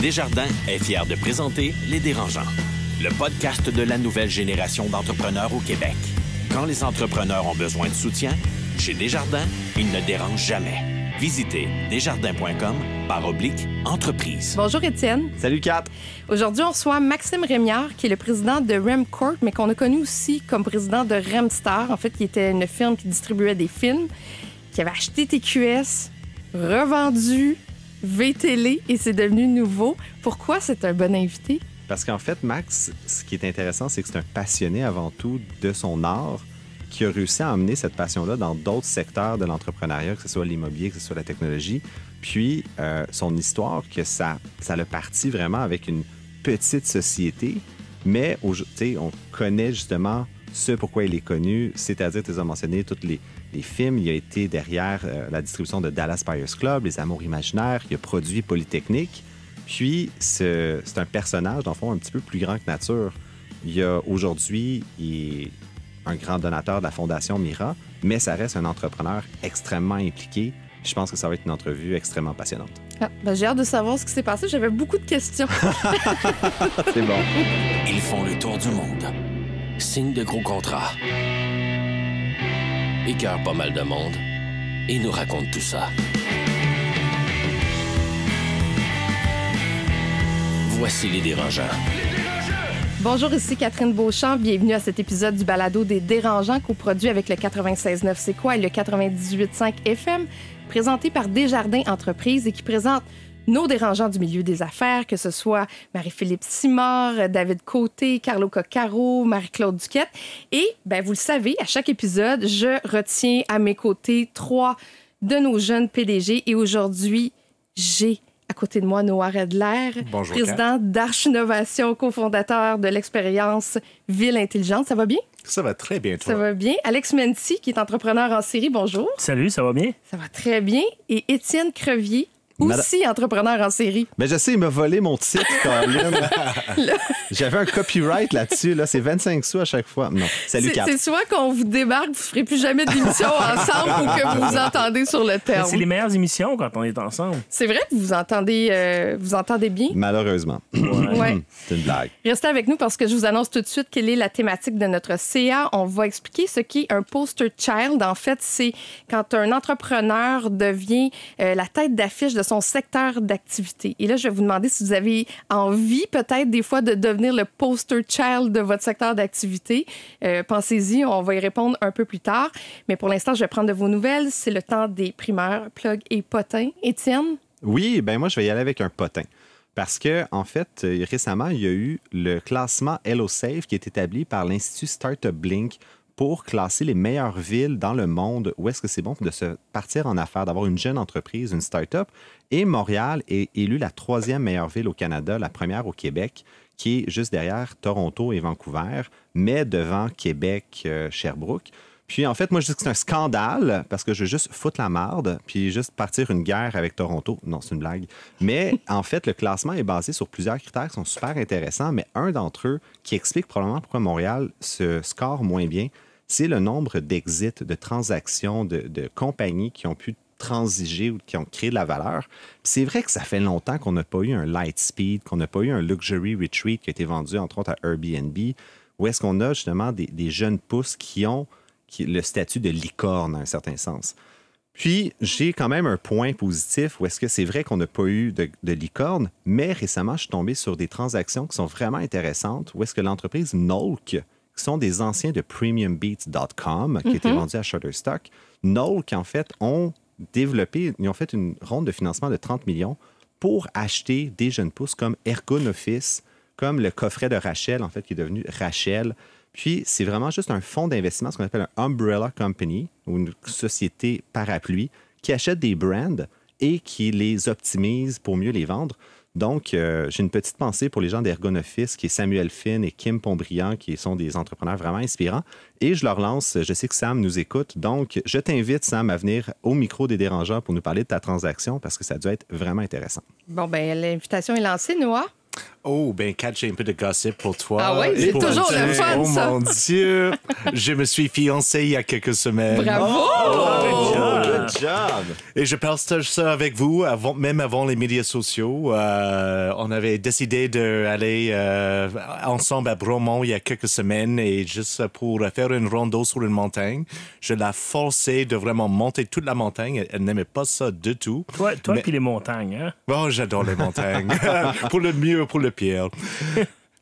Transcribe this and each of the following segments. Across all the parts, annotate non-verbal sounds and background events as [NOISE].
Desjardins est fier de présenter Les Dérangeants, le podcast de la nouvelle génération d'entrepreneurs au Québec. Quand les entrepreneurs ont besoin de soutien, chez Desjardins, ils ne dérangent jamais. Visitez desjardins.com par oblique entreprise. Bonjour Étienne. Salut Kat. Aujourd'hui, on reçoit Maxime Rémiard, qui est le président de Remcourt, mais qu'on a connu aussi comme président de Remstar, en fait, qui était une firme qui distribuait des films, qui avait acheté TQS, revendu VTL et c'est devenu nouveau. Pourquoi c'est un bon invité? Parce qu'en fait, Max, ce qui est intéressant, c'est que c'est un passionné avant tout de son art qui a réussi à emmener cette passion-là dans d'autres secteurs de l'entrepreneuriat, que ce soit l'immobilier, que ce soit la technologie. Puis euh, son histoire, que ça, ça l'a parti vraiment avec une petite société, mais on connaît justement ce pourquoi il est connu, c'est-à-dire, tu as mentionné tous les, les, films. Il a été derrière euh, la distribution de Dallas Buyers Club, Les Amours imaginaires. Il a produit Polytechnique. Puis, c'est un personnage, dans le fond, un petit peu plus grand que nature. Il y a aujourd'hui, il est un grand donateur de la Fondation Mira, mais ça reste un entrepreneur extrêmement impliqué. Je pense que ça va être une entrevue extrêmement passionnante. Ah, ben j'ai hâte de savoir ce qui s'est passé. J'avais beaucoup de questions. [LAUGHS] C'est bon. Ils font le tour du monde. Signe de gros contrats. Pas mal de monde et nous racontent tout ça. Voici les dérangeants. Bonjour, ici Catherine Beauchamp. Bienvenue à cet épisode du balado des dérangeants coproduit avec le 96.9 C'est quoi et le 98.5 FM, présenté par Desjardins Entreprises et qui présente nos dérangeants du milieu des affaires, que ce soit Marie-Philippe Simard, David Côté, Carlo Coccaro, Marie-Claude Duquette. Et, ben, vous le savez, à chaque épisode, je retiens à mes côtés trois de nos jeunes PDG. Et aujourd'hui, j'ai à côté de moi Noah Redler, président d'Arche Innovation, cofondateur de l'expérience Ville Intelligente. Ça va bien? Ça va très bien, toi. Ça va bien. Alex Menti, qui est entrepreneur en série, bonjour. Salut, ça va bien? Ça va très bien. Et Étienne Crevier, aussi entrepreneur en série. Mais je sais, il m'a volé mon titre, [LAUGHS] Colin. J'avais un copyright là-dessus. Là. C'est 25 sous à chaque fois. Non. Salut, Kat. C'est soit qu'on vous débarque, vous ne ferez plus jamais d'émission [LAUGHS] ensemble ou que vous vous entendez sur le terme. C'est les meilleures émissions quand on est ensemble. C'est vrai que vous entendez, euh, vous entendez bien? Malheureusement. Ouais. [LAUGHS] C'est une blague. Restez avec nous parce que je vous annonce tout de suite quelle est la thématique de notre CA. On va expliquer ce qu'est un poster child. En fait, c'est quand un entrepreneur devient euh, la tête d'affiche de son secteur d'activité. Et là, je vais vous demander si vous avez envie peut-être des fois de devenir le poster child de votre secteur d'activité. Euh, pensez-y, on va y répondre un peu plus tard. Mais pour l'instant, je vais prendre de vos nouvelles. C'est le temps des primeurs, plug et potins. Étienne? Oui, ben moi, je vais y aller avec un potin. Parce que, en fait, euh, récemment, il y a eu le classement HelloSafe qui est établi par l'Institut Startup Blink pour classer les meilleures villes dans le monde où est-ce que c'est bon de se partir en affaires, d'avoir une jeune entreprise, une start-up? Et Montréal est élue la troisième meilleure ville au Canada, la première au Québec, qui est juste derrière Toronto et Vancouver, mais devant Québec, euh, Sherbrooke. Puis en fait, moi, je dis que c'est un scandale parce que je veux juste foutre la marde puis juste partir une guerre avec Toronto. Non, c'est une blague. Mais en fait, le classement est basé sur plusieurs critères qui sont super intéressants, mais un d'entre eux qui explique probablement pourquoi Montréal se score moins bien, c'est le nombre d'exits, de transactions, de, compagnies qui ont pu transiger ou qui ont créé de la valeur. C'est vrai que ça fait longtemps qu'on n'a pas eu un Lightspeed, qu'on n'a pas eu un Luxury Retreat qui a été vendu entre autres à Airbnb, où est-ce qu'on a justement des, jeunes pousses qui ont le statut de licorne en un certain sens. Puis, j'ai quand même un point positif où est-ce que c'est vrai qu'on n'a pas eu de, de, licorne, mais récemment, je suis tombé sur des transactions qui sont vraiment intéressantes où est-ce que l'entreprise Nolk, qui sont des anciens de premiumbeats.com qui étaient mhm. vendus à Shutterstock. Knoll, qui en fait ont développé, ils ont fait une ronde de financement de 30 millions pour acheter des jeunes pousses comme Ergon Office, comme le coffret de Rachel, en fait, qui est devenu Rachel. Puis, c'est vraiment juste un fonds d'investissement, ce qu'on appelle un umbrella company, ou une société parapluie, qui achète des brands et qui les optimise pour mieux les vendre. Donc, euh, j'ai une petite pensée pour les gens d'Ergonoffice, qui est Samuel Finn et Kim Pombriand, qui sont des entrepreneurs vraiment inspirants. Et je leur lance, je sais que Sam nous écoute, donc je t'invite, Sam, à venir au micro des dérangeants pour nous parler de ta transaction, parce que ça doit être vraiment intéressant. Bon, ben l'invitation est lancée, Noah. Oh, ben, Kat, j'ai un peu de gossip pour toi. Ah oui, c'est toujours le fun, oh, mon Dieu! je me suis fiancé il y a quelques semaines. Bravo! Oh, job! Et je partage ça avec vous, avant, même avant les médias sociaux. Euh, on avait décidé d'aller euh, ensemble à Bromont il y a quelques semaines et juste pour faire une rando sur une montagne. Je l'ai forcé de vraiment monter toute la montagne. Elle, elle n'aimait pas ça du tout. Toi, toi Mais- puis les montagnes, hein? Oh, j'adore les montagnes. [LAUGHS] pour le mieux, pour le pire.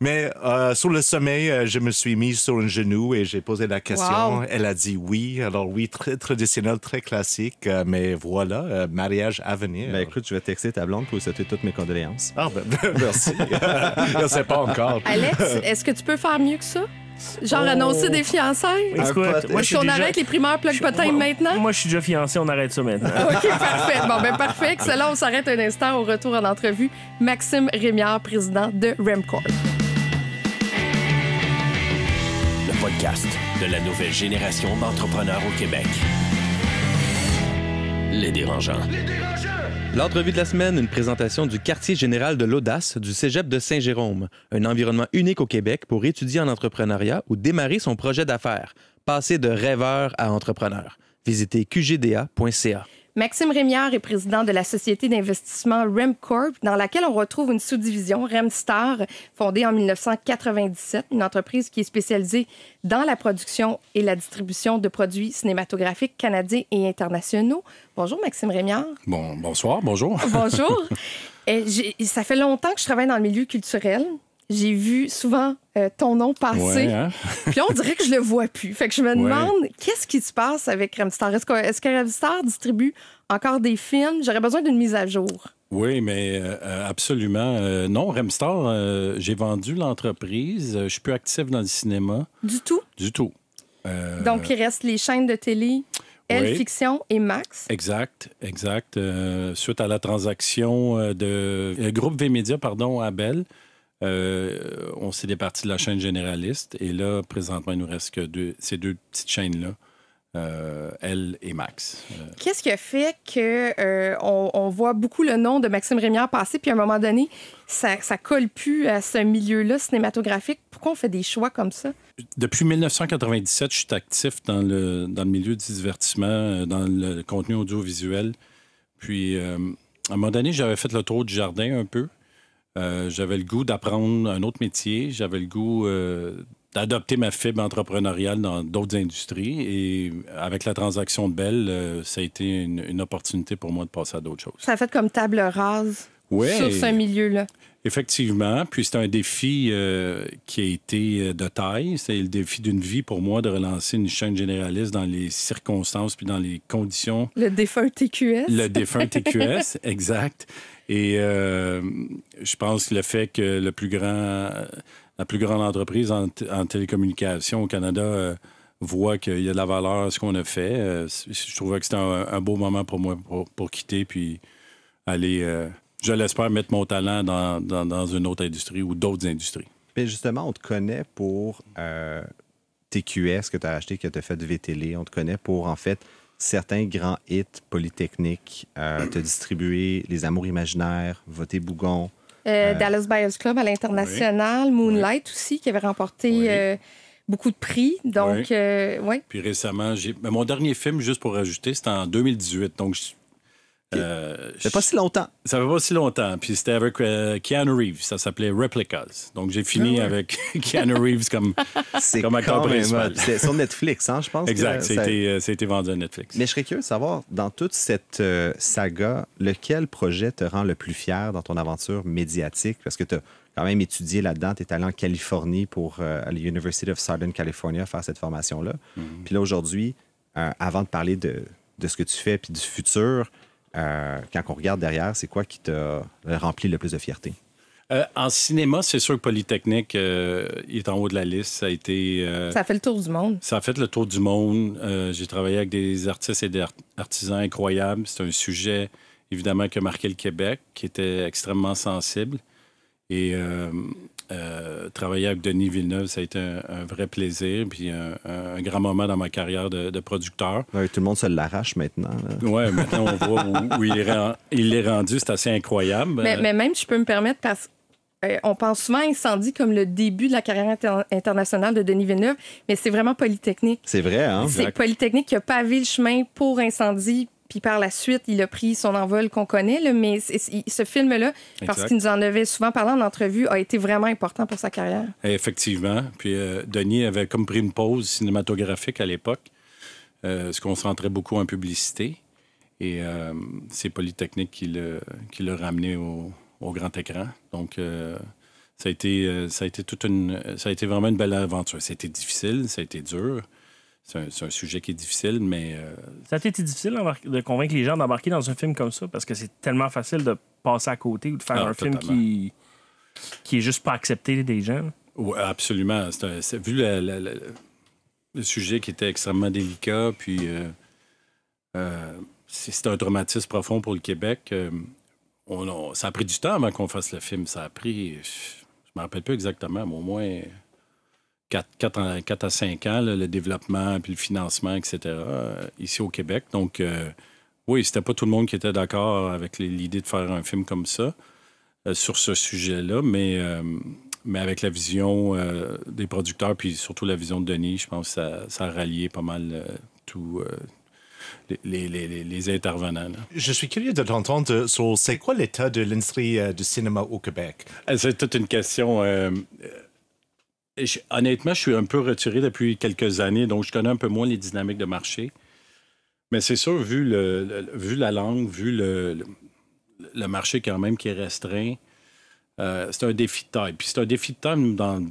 Mais euh, sur le sommet, euh, je me suis mis sur un genou et j'ai posé la question. Wow. Elle a dit oui. Alors oui, très traditionnel, très classique. euh, mais voilà, euh, mariage à venir. Ben écoute, je vais texter ta blonde pour lui souhaiter toutes mes condoléances. Ah, ben, [LAUGHS] merci. [LAUGHS] je ne sais pas encore. Alex, est-ce que tu peux faire mieux que ça? Genre Oh. annoncer des fiançailles? Écoute, moi, Est-ce je déjà- arrête les primaires plug je- potin maintenant? Moi, je suis déjà fiancé, on arrête ça maintenant. [LAUGHS] OK, parfait. Bon, ben parfait. Excellent. On s'arrête un instant. Au retour en entrevue, Maxime Rémiard, président de Remcorp. Podcast de la nouvelle génération d'entrepreneurs au Québec. Les dérangeants. L'entrevue de la semaine, une présentation du quartier général de l'audace du Cégep de Saint-Jérôme, un environnement unique au Québec pour étudier en entrepreneuriat ou démarrer son projet d'affaires, passer de rêveur à entrepreneur. Visitez qgda.ca. Maxime Rémiard est président de la société d'investissement RemCorp, dans laquelle on retrouve une sous-division, Remstar, fondée en 1997, une entreprise qui est spécialisée dans la production et la distribution de produits cinématographiques canadiens et internationaux. Bonjour, Maxime Rémiard. Bon, bonsoir, bonjour. Bonjour. [LAUGHS] J'ai- ça fait longtemps que je travaille dans le milieu culturel. J'ai vu souvent euh, ton nom passer. Ouais, hein? [LAUGHS] Puis on dirait que je le vois plus. Fait que je me Ouais. demande, qu'est-ce qui se passe avec Remstar? Est-ce que, Remstar distribue encore des films? J'aurais besoin d'une mise à jour. Oui, mais euh, absolument. Euh, non, Remstar, j'ai vendu l'entreprise. Je suis plus actif dans le cinéma Du tout? du tout. Donc, il reste les chaînes de télé, Elle oui. Fiction et Max? Exact, exact. Euh, suite à la transaction de euh, groupe V-Média, pardon, à Bell, euh, on s'est départi de la chaîne généraliste. Et là, présentement, il nous reste que deux, ces deux petites chaînes-là, euh, Elle et Max. Euh, Qu'est-ce qui a fait que euh, on, on voit beaucoup le nom de Maxime Rémiard passer, puis à un moment donné, ça, ça colle plus à ce milieu-là cinématographique? Pourquoi on fait des choix comme ça? Depuis 1997, je suis actif dans le, dans le milieu du divertissement, dans le contenu audiovisuel. Puis, à un moment donné, j'avais fait le tour du jardin un peu. Euh, j'avais le goût d'apprendre un autre métier. J'avais le goût euh, d'adopter ma fibre entrepreneuriale dans d'autres industries. Et avec la transaction de Bell, euh, ça a été une, une opportunité pour moi de passer à d'autres choses. Ça a fait comme table rase sur ce milieu-là. Effectivement. Puis c'est un défi euh, qui a été euh, de taille. C'est le défi d'une vie pour moi de relancer une chaîne généraliste dans les circonstances puis dans les conditions. Le défunt TQS. Le défunt TQS, [LAUGHS] exact. Et euh, je pense que le fait que le plus grand, la plus grande entreprise en, en télécommunication au Canada euh, voit qu'il y a de la valeur à ce qu'on a fait, je trouvais que c'était un, un beau moment pour moi pour, pour quitter puis aller, je l'espère, mettre mon talent dans, dans- dans une autre industrie ou d'autres industries. Mais justement, on te connaît pour euh, TQS que tu as acheté, que tu as fait de VTL. On te connaît pour, en fait, certains grands hits polytechniques. Euh, tu as distribué Les Amours imaginaires, Voté Bougon. Euh, Dallas Buyers Club à l'international, Moonlight aussi, qui avait remporté Oui. euh, beaucoup de prix. Donc, Oui. euh. Puis récemment, j'ai ben, mon dernier film, juste pour rajouter, c'était en 2018. Donc, je- euh, Ça fait pas si longtemps. Ça fait pas si longtemps. Puis c'était avec euh, Keanu Reeves. Ça s'appelait Replicas. Donc j'ai fini avec [LAUGHS] Keanu Reeves comme. [LAUGHS] Comme acteur principal. sur Netflix, hein, je pense. Exact. Ça été, euh, été vendu à Netflix. Mais je serais curieux de savoir, dans toute cette euh, saga, lequel projet te rend le plus fier dans ton aventure médiatique? Parce que tu as quand même étudié là-dedans, tu es allé en Californie pour, à l'University of Southern California, faire cette formation-là. Puis là, aujourd'hui, avant de parler de, de ce que tu fais puis du futur, euh, quand on regarde derrière, c'est quoi qui t'a rempli le plus de fierté? Euh, en cinéma, c'est sûr que Polytechnique euh, est en haut de la liste. Ça a été. euh, Ça fait le tour du monde. Ça a fait le tour du monde. Euh, j'ai travaillé avec des artistes et des art- artisans incroyables. C'est un sujet, évidemment, qui a marqué le Québec, qui était extrêmement sensible. Et euh, euh, travailler avec Denis Villeneuve, ça a été un, un vrai plaisir, puis un, un grand moment dans ma carrière de, de producteur. Ouais, tout le monde se l'arrache maintenant. Ouais, maintenant on voit où, où il, est ren- il est rendu, c'est assez incroyable. Mais, Euh, mais même, je peux me permettre, parce qu'on pense souvent à Incendie comme le début de la carrière inter- internationale de Denis Villeneuve, mais c'est vraiment Polytechnique. C'est vrai, hein? C'est Polytechnique qui a pavé le chemin pour Incendie, Puis par la suite, il a pris son envol qu'on connaît, là, mais ce film-là, parce qu'il nous en avait souvent parlé en entrevue, a été vraiment important pour sa carrière. Effectivement. Puis euh, Denis avait comme pris une pause cinématographique à l'époque, euh, se concentrait beaucoup en publicité. Et euh, c'est Polytechnique qui l'a ramené au, au grand écran. Donc, ça, a été, ça a été toute une. Ça a été vraiment une belle aventure. C'était difficile, ça a été dur. C'est un, sujet qui est difficile, mais euh, Ça a été difficile de convaincre les gens d'embarquer dans un film comme ça parce que c'est tellement facile de passer à côté ou de faire Ah, un film qui, qui est juste pas accepté des gens. Oui, absolument. C'est un- vu la- la- la- le sujet qui était extrêmement délicat, puis euh, euh, c'est un traumatisme profond pour le Québec. euh, on ça a pris du temps avant qu'on fasse le film. Ça a pris, je me rappelle pas exactement, mais au moins 4, à 5 ans, là, le développement, puis le financement, etc., euh, ici au Québec. Donc, euh, oui, c'était pas tout le monde qui était d'accord avec l'idée de faire un film comme ça euh, sur ce sujet-là, mais, euh, mais avec la vision des producteurs, puis surtout la vision de Denis, je pense que ça, ça a rallié pas mal tout, euh, les, les- les- les intervenants. là. Je suis curieux de t'entendre sur c'est quoi l'état de l'industrie euh, du cinéma au Québec? C'est toute une question. euh, honnêtement, je suis un peu retiré depuis quelques années, donc je connais un peu moins les dynamiques de marché. Mais c'est sûr, vu, le, vu la langue, vu le, le, marché quand même qui est restreint, euh, c'est un défi de taille. Puis c'est un défi de taille dans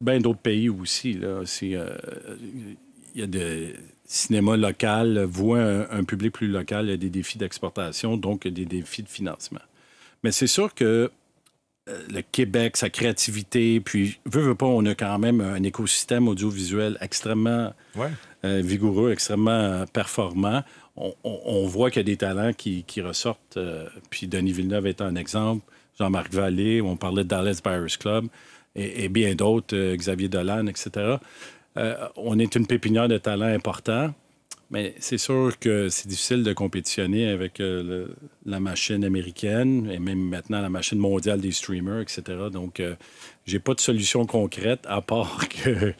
bien d'autres pays aussi. Euh, il y a des cinéma local, voit un, un public plus local, il y a des défis d'exportation, donc des défis de financement. Mais c'est sûr que le Québec, sa créativité, puis, veut, veut pas, on a quand même un écosystème audiovisuel extrêmement Ouais. euh, vigoureux, extrêmement euh, performant. On, on- on voit qu'il y a des talents qui, qui ressortent. euh, puis Denis Villeneuve est un exemple. Jean-Marc Vallée, on parlait de Dallas Buyers Club, et, et bien d'autres, euh, Xavier Dolan, etc. Euh, on est une pépinière de talents importants. Mais c'est sûr que c'est difficile de compétitionner avec euh, le- la machine américaine et même maintenant la machine mondiale des streamers, etc. Donc, euh, j'ai pas de solution concrète à part [LAUGHS] que,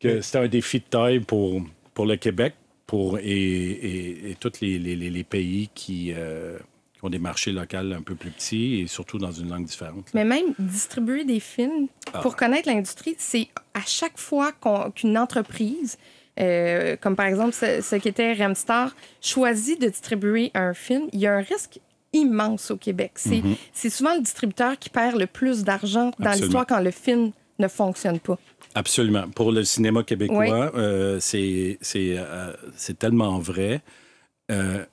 que c'est un défi de taille pour, pour le Québec pour, et, et- et tous les, les- pays qui, euh, qui ont des marchés locaux un peu plus petits et surtout dans une langue différente. Mais même distribuer des films, Ah. pour connaître l'industrie, c'est à chaque fois qu'une entreprise, euh, comme par exemple ce, ce qui était Remstar, choisit de distribuer un film, il y a un risque immense au Québec. C'est c'est souvent le distributeur qui perd le plus d'argent dans Mhm. L'histoire quand le film ne fonctionne pas. Absolument. Pour le cinéma québécois, Oui. euh, c'est euh, c'est tellement vrai. Euh,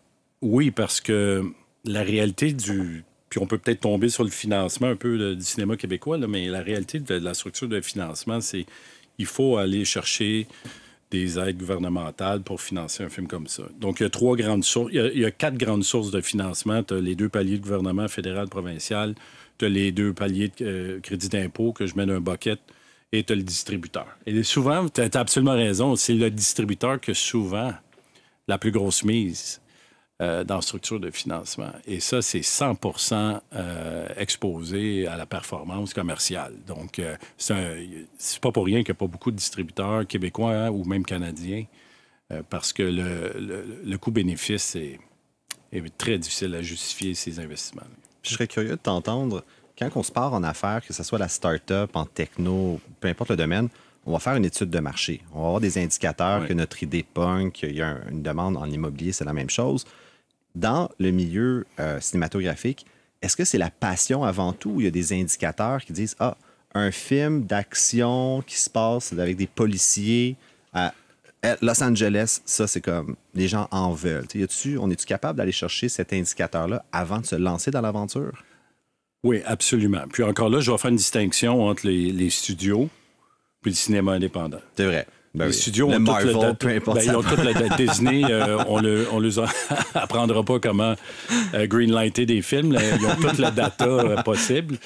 oui, parce que la réalité du... Puis on peut peut-être tomber sur le financement un peu du cinéma québécois, là, mais la réalité de la structure de financement, c'est il faut aller chercher des aides gouvernementales pour financer un film comme ça. Donc, il y a trois grandes sources. Il quatre grandes sources de financement. Tu as les deux paliers de gouvernement fédéral, provincial. Tu as les deux paliers de euh, crédit d'impôt que je mets dans un bucket et tu as le distributeur. Et souvent, tu as, absolument raison, c'est le distributeur qui a souvent la plus grosse mise euh, dans structure de financement. Et ça, c'est 100% euh, exposé à la performance commerciale. Donc, euh, c'est pas pour rien qu'il n'y a pas beaucoup de distributeurs québécois hein, ou même canadiens, euh, parce que le, le- coût-bénéfice est, est très difficile à justifier ces investissements. Je serais curieux de t'entendre, quand on se part en affaires, que ce soit la start-up, en techno, peu importe le domaine, on va faire une étude de marché. On va avoir des indicateurs que notre idée punk, qu'il y a un- une demande en immobilier, c'est la même chose. Dans le milieu euh, cinématographique, est-ce que c'est la passion avant tout ou il y a des indicateurs qui disent Ah, un film d'action qui se passe avec des policiers à Los Angeles, ça, c'est comme les gens en veulent. Tu y a-tu- on est-tu capable d'aller chercher cet indicateur-là avant de se lancer dans l'aventure? Oui, absolument. Puis encore là, je vais faire une distinction entre les, les studios puis le cinéma indépendant. C'est vrai. Ben les oui. studios le ont toute Marvel, importe. ben, ça. ils ont toute la data Disney. euh, on le, on les [LAUGHS] apprendra pas comment euh, greenlighter des films. là. Ils ont toute la data euh, possible.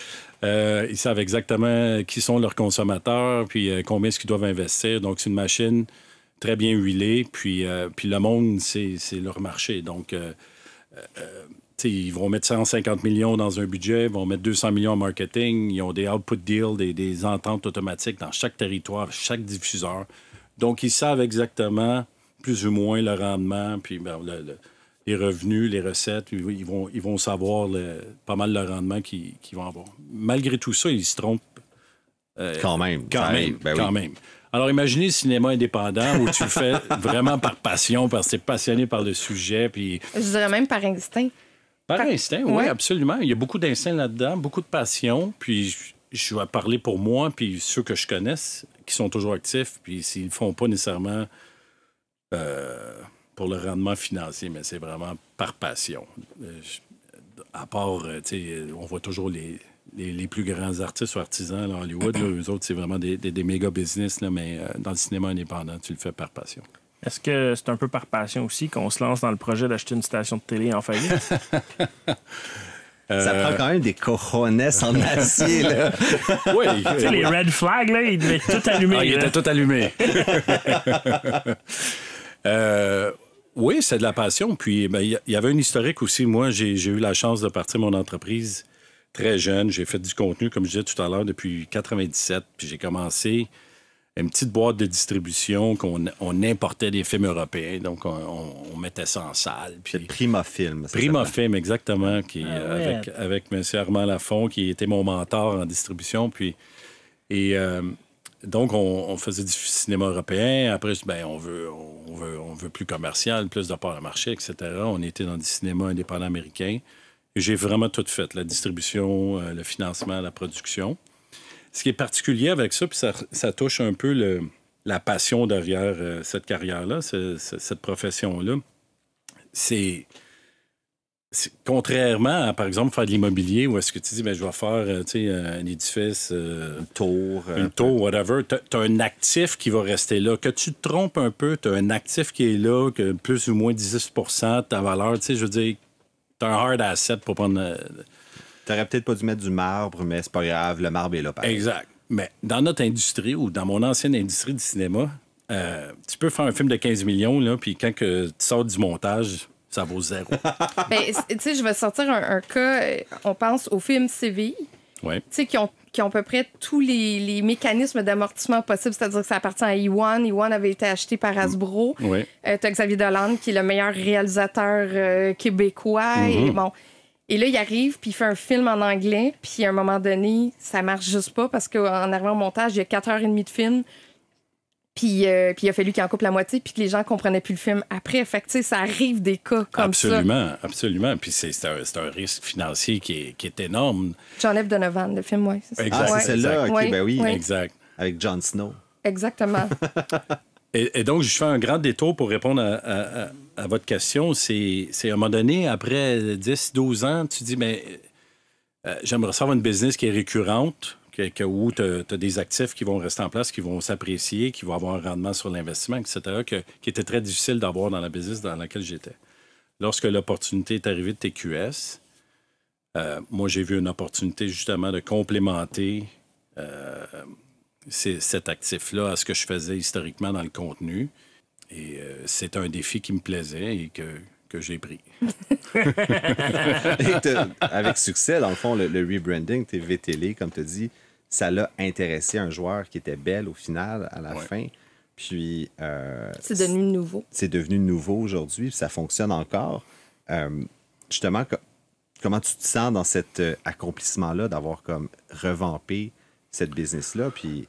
Ils savent exactement qui sont leurs consommateurs, puis combien est-ce qu'ils doivent investir. Donc, c'est une machine très bien huilée. Puis, puis le monde, c'est c'est leur marché. Donc, ils vont mettre 150 millions dans un budget, ils vont mettre 200 millions en marketing, ils ont des output deals, des, des ententes automatiques dans chaque territoire, chaque diffuseur. Donc, ils savent exactement plus ou moins le rendement, puis ben, le- le- les revenus, les recettes. Ils vont, ils vont savoir pas mal le rendement qu'ils vont avoir. Malgré tout ça, ils se trompent. Euh, quand même. Quand même. Ben quand même. Alors, imaginez le cinéma indépendant où tu le fais [LAUGHS] vraiment par passion, parce que tu es passionné par le sujet. Puis... Je dirais même par instinct. Par, instinct, oui, absolument. Il y a beaucoup d'instinct là-dedans, beaucoup de passion. Puis je vais parler pour moi, puis ceux que je connaisse, qui sont toujours actifs, puis s'ils ne font pas nécessairement euh, pour le rendement financier, mais c'est vraiment par passion. Euh, à part, euh, tu sais, on voit toujours les, les, plus grands artistes ou artisans à Hollywood. eux autres, c'est vraiment des, des, méga business, là, mais dans le cinéma indépendant, tu le fais par passion. Est-ce que c'est un peu par passion aussi qu'on se lance dans le projet d'acheter une station de télé en faillite? [LAUGHS] Ça prend quand même des cojones en acier. Là. [LAUGHS] oui. Tu sais, les red flags, là, ils devaient tout allumer. Ah, ils étaient tout allumés. [LAUGHS] euh, oui, c'est de la passion. Puis, ben, il y avait un historique aussi. Moi, j'ai eu la chance de partir mon entreprise très jeune. J'ai fait du contenu, comme je disais tout à l'heure, depuis 97. Puis, j'ai commencé une petite boîte de distribution qu'on on importait des films européens. Donc, on, mettait ça en salle. Puis... Prima Film. Prima Film, exactement, qui, ah avec, avec M. Armand Lafont, qui était mon mentor en distribution. Puis, et euh, donc, on, faisait du cinéma européen. Après, ben, on, veut, on, veut, on veut plus commercial, plus de part de marché, etc. On était dans du cinéma indépendant américain. J'ai vraiment tout fait, la distribution, euh, le financement, la production. Ce qui est particulier avec ça, puis ça, touche un peu le, la passion derrière euh, cette carrière-là, cette profession-là, c'est contrairement à, par exemple, faire de l'immobilier, où est-ce que tu dis, ben, je vais faire euh, un édifice, euh, tour, une tour, whatever, tu as, un actif qui va rester là. Que tu te trompes un peu, tu as un actif qui est là, que plus ou moins 10% de ta valeur, tu sais, je veux dire, tu as un hard asset pour prendre T'aurais peut-être pas dû mettre du marbre, mais c'est pas grave, le marbre est là. Exact. Mais dans notre industrie ou dans mon ancienne industrie du cinéma, euh, tu peux faire un film de 15 millions, là, puis quand que tu sors du montage, ça vaut zéro. [LAUGHS] ben, tu sais, je vais sortir un, cas. Euh, on pense au film CV. Ouais. Tu sais, qui ont, qui ont à peu près tous les, mécanismes d'amortissement possibles, c'est-à-dire que ça appartient à E1. E1 avait été acheté par Hasbro. Ouais. Euh, tu as Xavier Dolan, qui est le meilleur réalisateur québécois. Et mm-hmm. bon, et là, il arrive, puis il fait un film en anglais, puis à un moment donné, ça marche juste pas parce qu'en arrivant au montage, il y a 4 heures et demie de film. Puis, euh, puis il a fallu qu'il en coupe la moitié, puis que les gens comprenaient plus le film après. Fait que, ça arrive des cas comme absolument, ça. Absolument, absolument. Puis c'est un, un, risque financier qui est, qui est énorme. Donovan, le film, oui. C'est ah, c'est celle-là, OK, ben oui. Exact. Avec Jon Snow. Exactement. [LAUGHS] Et, donc, je fais un grand détour pour répondre à, votre question. C'est à un moment donné, après 10-12 ans, tu dis, mais euh, j'aimerais savoir une business qui est récurrente, que, où tu as, des actifs qui vont rester en place, qui vont s'apprécier, qui vont avoir un rendement sur l'investissement, etc., qui était très difficile d'avoir dans la business dans laquelle j'étais. Lorsque l'opportunité est arrivée de TQS, euh, moi, j'ai vu une opportunité justement de complémenter euh, cet actif-là à ce que je faisais historiquement dans le contenu. Et euh, c'est un défi qui me plaisait et que, que j'ai pris. [LAUGHS] avec succès, dans le fond, le, rebranding TV Télé, comme tu dis, ça l'a intéressé un joueur qui était belle au final, à la fin. Puis. Euh, c'est devenu nouveau. C'est devenu nouveau aujourd'hui, ça fonctionne encore. Euh, justement, comment tu te sens dans cet accomplissement-là d'avoir comme revampé cette business-là? Puis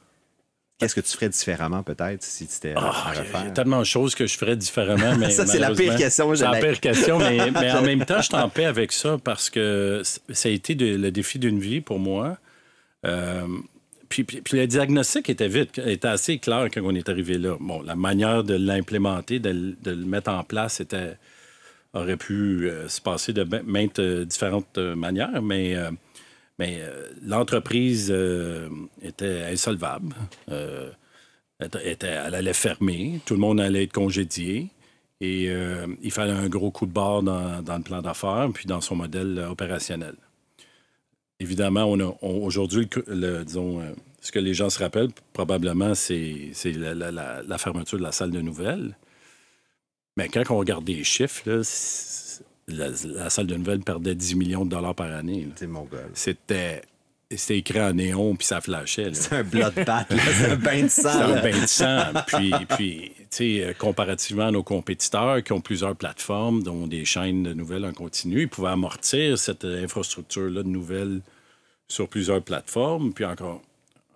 Qu'est-ce que tu ferais différemment peut-être si tu étais à ah, refaire? Il y a tellement de choses que je ferais différemment. Mais [LAUGHS] ça, c'est la pire question. C'est la pire question, mais, [LAUGHS] mais, en même temps, je t'en paix avec ça parce que ça a été le défi d'une vie pour moi. Euh, puis, puis, le diagnostic était vite, était assez clair quand on est arrivé là. Bon, la manière de l'implémenter, de, de, le mettre en place, était, aurait pu euh, se passer de maintes euh, différentes manières, mais mais euh, l'entreprise euh, était insolvable. Euh, elle allait fermer. Tout le monde allait être congédié. Et il fallait un gros coup de barre dans, le plan d'affaires puis dans son modèle opérationnel. Évidemment, on aujourd'hui, disons, ce que les gens se rappellent probablement, c'est la, fermeture de la salle de nouvelles. Mais quand on regarde les chiffres, là, la, salle de nouvelles perdait 10 millions de dollars par année. C'est mon C'était c'était écrit en néon, puis ça flashait. C'est un bloodbath, là. c'est un bain de sang. C'est un bain de sang. Puis, puis tu sais, euh, comparativement à nos compétiteurs qui ont plusieurs plateformes, dont des chaînes de nouvelles en continu, ils pouvaient amortir cette euh, infrastructure-là de nouvelles sur plusieurs plateformes. Puis encore,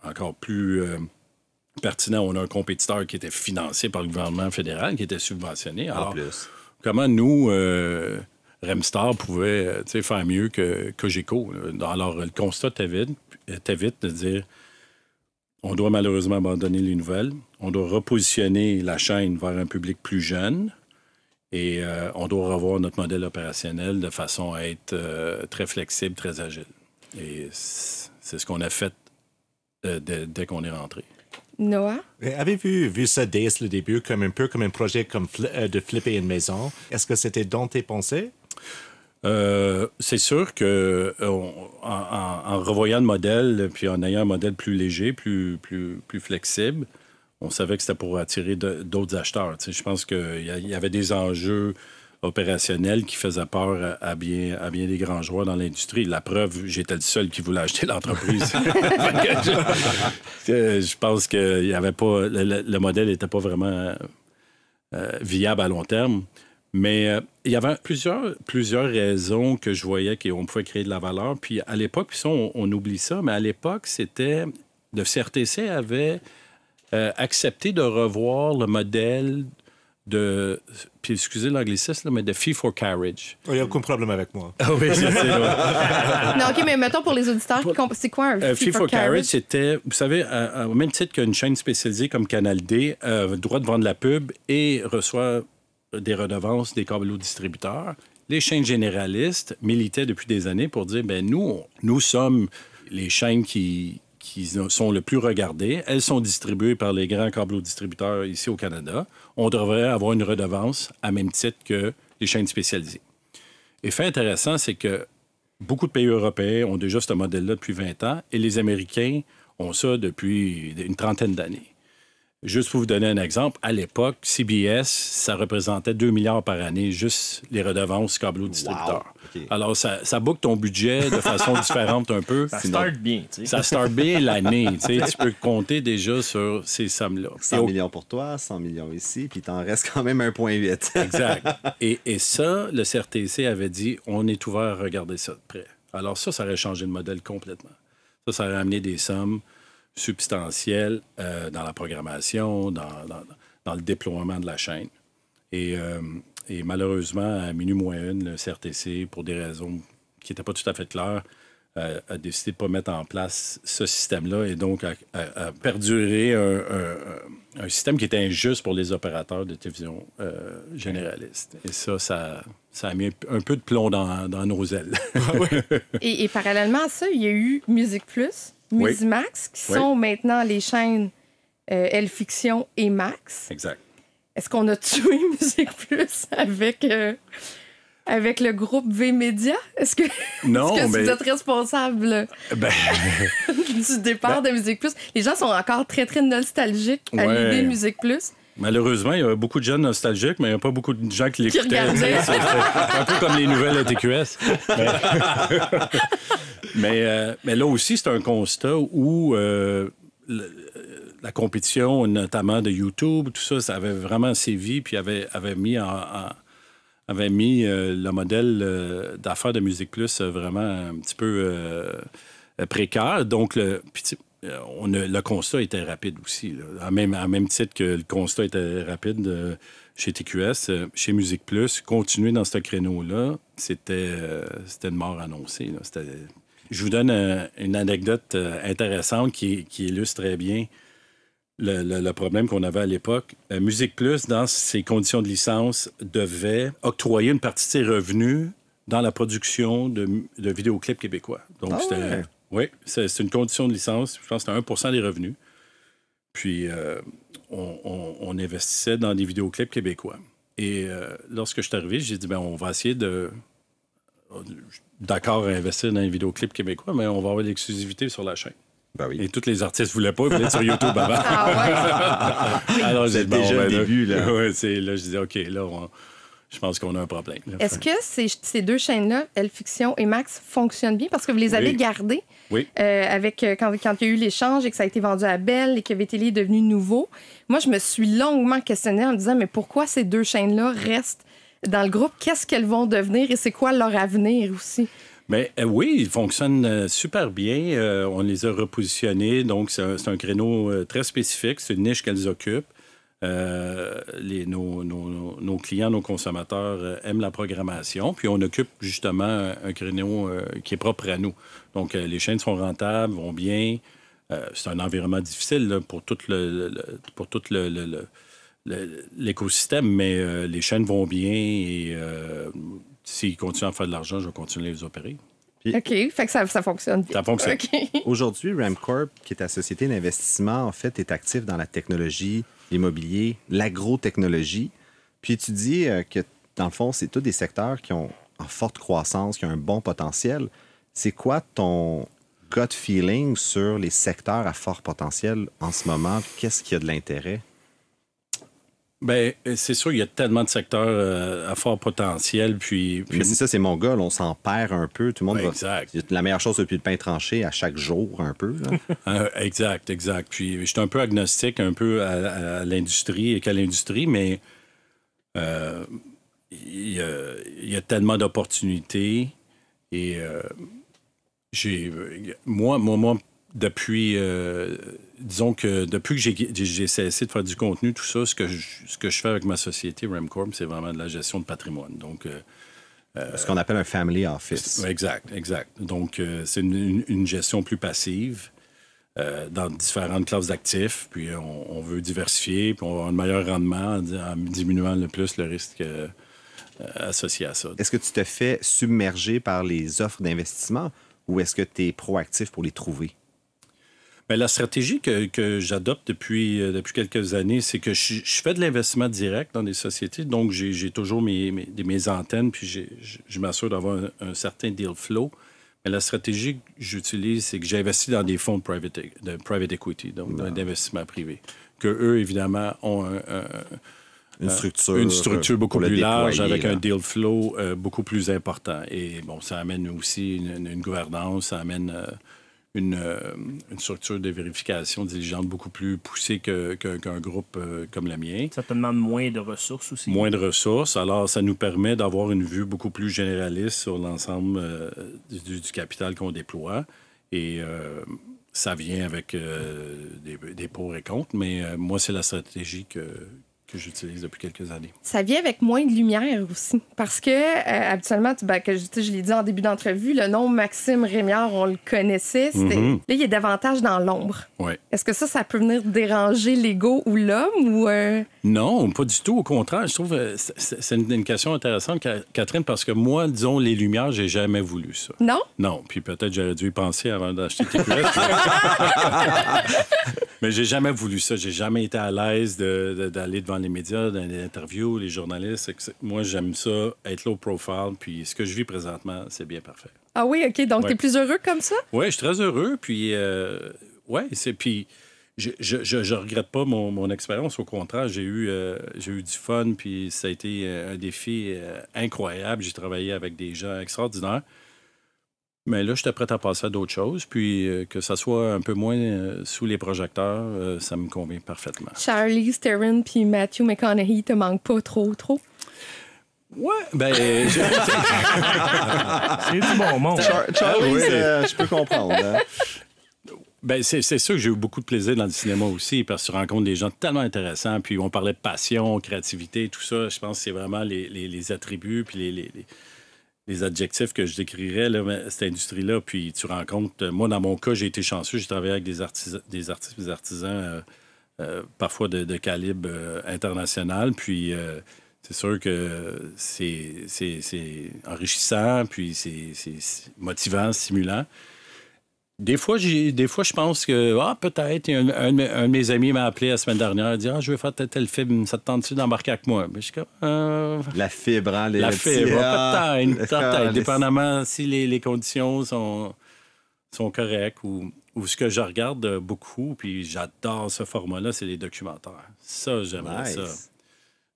encore plus euh, pertinent, on a un compétiteur qui était financé par le gouvernement fédéral, qui était subventionné. En Alors, plus. comment nous, euh, Remstar, pouvait euh, tu sais, faire mieux que Cogeco. Alors, le constat était vite, était vite de dire on doit malheureusement abandonner les nouvelles, on doit repositionner la chaîne vers un public plus jeune et euh, on doit revoir notre modèle opérationnel de façon à être euh, très flexible, très agile. Et c'est ce qu'on a fait euh, dès, dès qu'on est rentré. Noah? Avez-vous vu ça dès le début comme un peu comme un projet comme de flipper une maison? Est-ce que c'était dans tes pensées? Euh, c'est sûr que euh, on- en, revoyant le modèle, puis en ayant un modèle plus léger, plus, plus, plus flexible, on savait que c'était pour attirer d'autres acheteurs. Tu sais, je pense qu'il y, avait des enjeux opérationnels qui faisaient peur à, à bien, à bien des grands joueurs dans l'industrie. La preuve, j'étais le seul qui voulait acheter l'entreprise. [LAUGHS] [LAUGHS] Je, je pense que il y avait pas, le, le- le modèle n'était pas vraiment euh, viable à long terme. Mais euh, il y avait plusieurs, plusieurs raisons que je voyais qu'on pouvait créer de la valeur. Puis à l'époque, puis ça, on, on oublie ça, mais à l'époque, c'était. Le CRTC avait euh, accepté de revoir le modèle de. Puis excusez l'anglicisme, là, mais de fee for carriage. Il n'y a aucun problème avec moi. Ah oui, c'est ça. [LAUGHS] Non, OK, mais mettons pour les auditeurs, c'est quoi un Euh, fee Fee for for Carriage, c'était, vous savez, à- au même titre qu'une chaîne spécialisée comme Canal D euh, droit de vendre la pub et reçoit des redevances des câbles distributeurs. Les chaînes généralistes militaient depuis des années pour dire, ben nous, nous sommes les chaînes qui, qui sont le plus regardées. Elles sont distribuées par les grands câbles distributeurs ici au Canada. On devrait avoir une redevance à même titre que les chaînes spécialisées. Et fait intéressant, c'est que beaucoup de pays européens ont déjà ce modèle-là depuis 20 ans et les Américains ont ça depuis une trentaine d'années. Juste pour vous donner un exemple, à l'époque, CBS, ça représentait 2 milliards par année, juste les redevances câbleau distributeurs. Wow. Alors, ça, ça boucle ton budget de façon [LAUGHS] différente un peu. Ça start bien, tu sais. Ça start bien l'année. tu sais, Tu peux compter déjà sur ces sommes-là. Et 100 au- millions pour toi, 100 millions ici, puis t'en restes quand même 1,8. [LAUGHS] Exact. Et, et ça, le CRTC avait dit on est ouvert à regarder ça de près. Alors, ça, ça aurait changé le modèle complètement. Ça, ça aurait amené des sommes substantielles euh, dans la programmation, dans, dans- dans le déploiement de la chaîne. Et, euh, et malheureusement, à minuit moins une, le CRTC, pour des raisons qui n'étaient pas tout à fait claires, euh, a décidé de ne pas mettre en place ce système-là et donc a, a- a perduré un, un- un système qui était injuste pour les opérateurs de télévision euh, généralistes. Et ça, ça, ça a mis un peu de plomb dans, dans nos ailes. [LAUGHS] Et, et parallèlement à ça, il y a eu Musique Plus. Musimax, qui Oui. sont maintenant les chaînes euh, Elle Fiction et Max. exact. Est-ce qu'on a tué [LAUGHS] Musique Plus avec, euh, avec le groupe V-Média? Est-ce que, Non, est-ce que mais- vous êtes responsable Ben, [LAUGHS] du départ de Musique Plus? Les gens sont encore très, très nostalgiques à Ouais. l'idée de Musique Plus. Malheureusement, il y a beaucoup de jeunes nostalgiques, mais il n'y a pas beaucoup de gens qui l'écoutaient. c'est- un peu comme les nouvelles à TQS. Mais, [LAUGHS] mais, euh, mais là aussi, c'est un constat où euh, la compétition, notamment de YouTube, tout ça, ça avait vraiment sévi, puis avait, avait mis en, en- avait mis euh, le modèle euh, d'affaires de Musique Plus euh, vraiment un petit peu précaire. Donc, le, euh, on a- le constat était rapide aussi. là. À, même, à même titre que le constat était rapide euh, chez TQS, euh, chez Musique Plus, continuer dans ce créneau-là, c'était euh, c'était une mort annoncée. là. Je vous donne une anecdote intéressante qui, qui illustre très bien le, le- le problème qu'on avait à l'époque. Musique Plus, dans ses conditions de licence, devait octroyer une partie de ses revenus dans la production de, de vidéoclips québécois. Donc, Ah ouais? Oui, c'est une condition de licence. Je pense que c'était 1% des revenus. Puis, euh, on, on- on investissait dans des vidéoclips québécois. Et euh, lorsque je suis arrivé, j'ai dit, ben, on va essayer de. D'accord à investir dans les vidéoclips québécois, mais on va avoir l'exclusivité sur la chaîne. Ben oui. Et tous les artistes voulaient pas, ils voulaient être sur YouTube avant. Ah [LAUGHS] Alors, j'ai dit, bon, déjà ben le début, là. [LAUGHS] Ouais, c'est- là, je disais, OK, là, on- je pense qu'on a un problème. Est-ce que ces, ces deux chaînes-là, Elle Fiction et Max, fonctionnent bien? Parce que vous les avez Oui. gardées Oui. euh, avec, euh, quand, quand il y a eu l'échange et que ça a été vendu à Bell et que VTL est devenu nouveau. Moi, je me suis longuement questionnée en me disant, mais pourquoi ces deux chaînes-là restent dans le groupe? Qu'est-ce qu'elles vont devenir et c'est quoi leur avenir aussi? Mais euh, oui, ils fonctionnent euh, super bien. Euh, on les a repositionnés. Donc, c'est un, créneau très spécifique. C'est une niche qu'elles occupent. Euh, nos, clients, nos consommateurs euh, aiment la programmation. Puis, on occupe justement un, créneau euh, qui est propre à nous. Donc, les chaînes sont rentables, vont bien. C'est un environnement difficile pour tout l'écosystème, mais les chaînes vont bien et s'ils continuent à faire de l'argent, je vais continuer à les opérer. OK, fait que ça, ça fonctionne bien. Ça fonctionne. [LAUGHS] Aujourd'hui, Ramcorp, qui est ta société d'investissement, en fait, est actif dans la technologie, l'immobilier, l'agrotechnologie. Puis tu dis euh, que, dans le fond, c'est tous des secteurs qui ont en forte croissance, qui ont un bon potentiel. C'est quoi ton gut feeling sur les secteurs à fort potentiel en ce moment? Qu'est-ce qui a de l'intérêt? Ben, c'est sûr, il y a tellement de secteurs euh, à fort potentiel. Puis, puis- Mais c'est ça, c'est mon gars, là, on s'en perd un peu. Tout le monde va- exact. C'est la meilleure chose depuis le pain tranché à chaque jour, un peu. [LAUGHS] Euh, exact, exact. Puis je suis un peu agnostique un peu à, à l'industrie et qu'à l'industrie, mais euh, il y, a- il y a tellement d'opportunités et euh, j'ai moi, moi, moi, depuis euh, disons que depuis que j'ai cessé de faire du contenu, tout ça, ce que je, ce que je fais avec ma société Remcorp, c'est vraiment de la gestion de patrimoine. Donc euh, ce qu'on appelle un family office. Exact, exact. Donc, euh, c'est une, gestion plus passive euh, dans différentes classes d'actifs. Puis, on, on veut diversifier, puis on va avoir un meilleur rendement en, en diminuant le plus le risque euh, euh, associé à ça. Est-ce que tu te fais submerger par les offres d'investissement ou est-ce que tu es proactif pour les trouver? Mais la stratégie que, que j'adopte depuis, euh, depuis quelques années, c'est que je, je fais de l'investissement direct dans des sociétés. Donc, j'ai toujours mes, mes, antennes, puis j'ai- je, je m'assure d'avoir un, un certain deal flow. Mais la stratégie que j'utilise, c'est que j'investis dans des fonds de private, de private equity, donc d'investissement privé. Que eux, évidemment, ont un- un, Une structure, une structure beaucoup plus large avec là. un deal flow euh, beaucoup plus important. Et bon, ça amène aussi une gouvernance, ça amène euh, une, euh, une structure de vérification diligente beaucoup plus poussée que- que- qu'un groupe euh, comme le mien. Ça te demande moins de ressources aussi. Moins de ressources, alors ça nous permet d'avoir une vue beaucoup plus généraliste sur l'ensemble euh, du, du capital qu'on déploie. Et euh, ça vient avec euh, des, des pour et contre, mais moi, c'est la stratégie que, que j'utilise depuis quelques années. Ça vient avec moins de lumière aussi. Parce que, euh, habituellement, tu- ben, que je, tu sais, je l'ai dit en début d'entrevue, le nom Maxime Rémiard, on le connaissait. c'était- Mhm. Là, il est davantage dans l'ombre. Ouais. Est-ce que ça, ça peut venir déranger l'ego ou l'homme ou. euh, Non, pas du tout. Au contraire, je trouve euh, c'est- une, une question intéressante, Ca- Catherine, parce que moi, disons, les lumières, j'ai jamais voulu ça. Non? Non, puis peut-être j'aurais dû y penser avant d'acheter TQS. [LAUGHS] [LAUGHS] Mais j'ai jamais voulu ça. J'ai jamais été à l'aise de- de- d'aller devant les médias, dans les interviews, les journalistes. Moi, j'aime ça, être low profile. Puis ce que je vis présentement, c'est bien parfait. Ah oui, OK. Donc, Ouais. t'es plus heureux comme ça? Oui, je suis très heureux. Puis, euh, ouais, c'est. Puis, je, je, je, je regrette pas mon, mon expérience. Au contraire, j'ai eu, euh, j'ai eu du fun. Puis, ça a été euh, un défi euh, incroyable. J'ai travaillé avec des gens extraordinaires. Mais là, j'étais prêt à passer à d'autres choses. Puis, euh, que ça soit un peu moins euh, sous les projecteurs, euh, ça me convient parfaitement. Charlie Theron puis Matthew McConaughey te manquent pas trop, trop? Ouais, ben. [LAUGHS] je- C'est du bon monde. Charlie, euh, je peux comprendre. hein. Ben, c'est c'est sûr que j'ai eu beaucoup de plaisir dans le cinéma aussi parce que tu rencontres des gens tellement intéressants. Puis on parlait de passion, créativité, tout ça. Je pense que c'est vraiment les, les- les attributs puis les, les- les- les adjectifs que je décrirais, cette industrie-là. Puis tu rencontres... Moi, dans mon cas, j'ai été chanceux. J'ai travaillé avec des, artisans, des artistes des artisans euh, euh, parfois de, calibre euh, international. Puis euh, c'est sûr que c'est enrichissant, puis c'est motivant, stimulant. Des fois, des fois, je pense que, ah, peut-être, un, un de mes- un de mes amis m'a appelé la semaine dernière, il dit, ah, je vais faire tel, tel film, ça te tente-tu d'embarquer avec moi? Mais je suis comme, Euh, La fibre, hein, les la fibre, Ah, [LAUGHS] peut-être, ah, peut-être, les- dépendamment si les, les conditions sont, sont correctes ou, ou ce que je regarde beaucoup, puis j'adore ce format-là, c'est les documentaires. Ça, j'aimerais Nice. ça.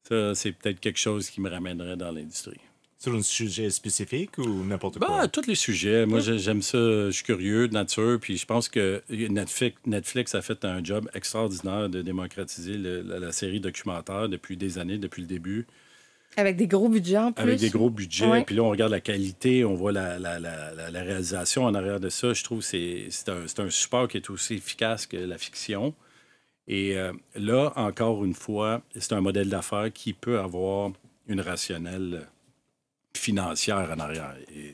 Ça, c'est peut-être quelque chose qui me ramènerait dans l'industrie. Sur un sujet spécifique ou n'importe quoi? Bah, tous les sujets. Moi, j'ai- j'aime ça. Je suis curieux de nature. Puis je pense que Netflix, Netflix a fait un job extraordinaire de démocratiser le- la, la série documentaire depuis des années, depuis le début, Avec des gros budgets en plus. avec des gros budgets. Ouais. Puis là, on regarde la qualité, on voit la, la- la- la- la réalisation en arrière de ça. Je trouve que c'est c'est un, c'est un support qui est aussi efficace que la fiction. Et euh, là, encore une fois, c'est un modèle d'affaires qui peut avoir une rationnelle financière en arrière. Et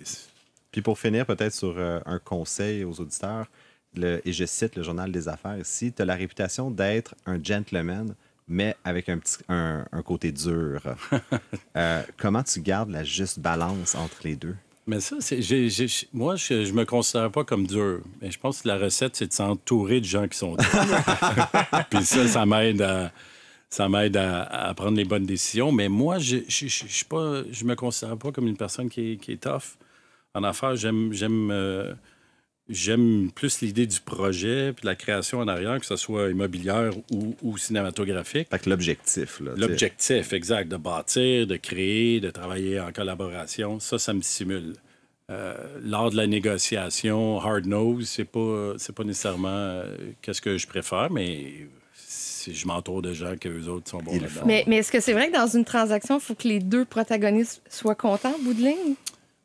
Puis pour finir, peut-être sur euh, un conseil aux auditeurs, le- et je cite le Journal des Affaires ici, tu as la réputation d'être un gentleman, mais avec un, petit, un, un côté dur. Euh, [LAUGHS] comment tu gardes la juste balance entre les deux? Mais ça, c'est, j'ai- j'ai- moi, je, je me considère pas comme dur. Mais je pense que la recette, c'est de s'entourer de gens qui sont durs. [LAUGHS] Puis ça, ça m'aide à, ça m'aide à, à prendre les bonnes décisions. Mais moi, je je, je, me considère pas comme une personne qui est, qui est tough. En affaires, j'aime, j'aime, euh, j'aime plus l'idée du projet puis de la création en arrière, que ce soit immobilière ou, ou cinématographique. Fait que l'objectif. L'objectif, exact, de bâtir, de créer, de travailler en collaboration, ça, ça me stimule. Euh, lors de la négociation, hard nose, c'est pas, c'est pas nécessairement euh, qu'est-ce que je préfère, mais si je m'entoure de gens que eux autres sont bons. Mais, mais est-ce que c'est vrai que dans une transaction, il faut que les deux protagonistes soient contents, au bout de ligne?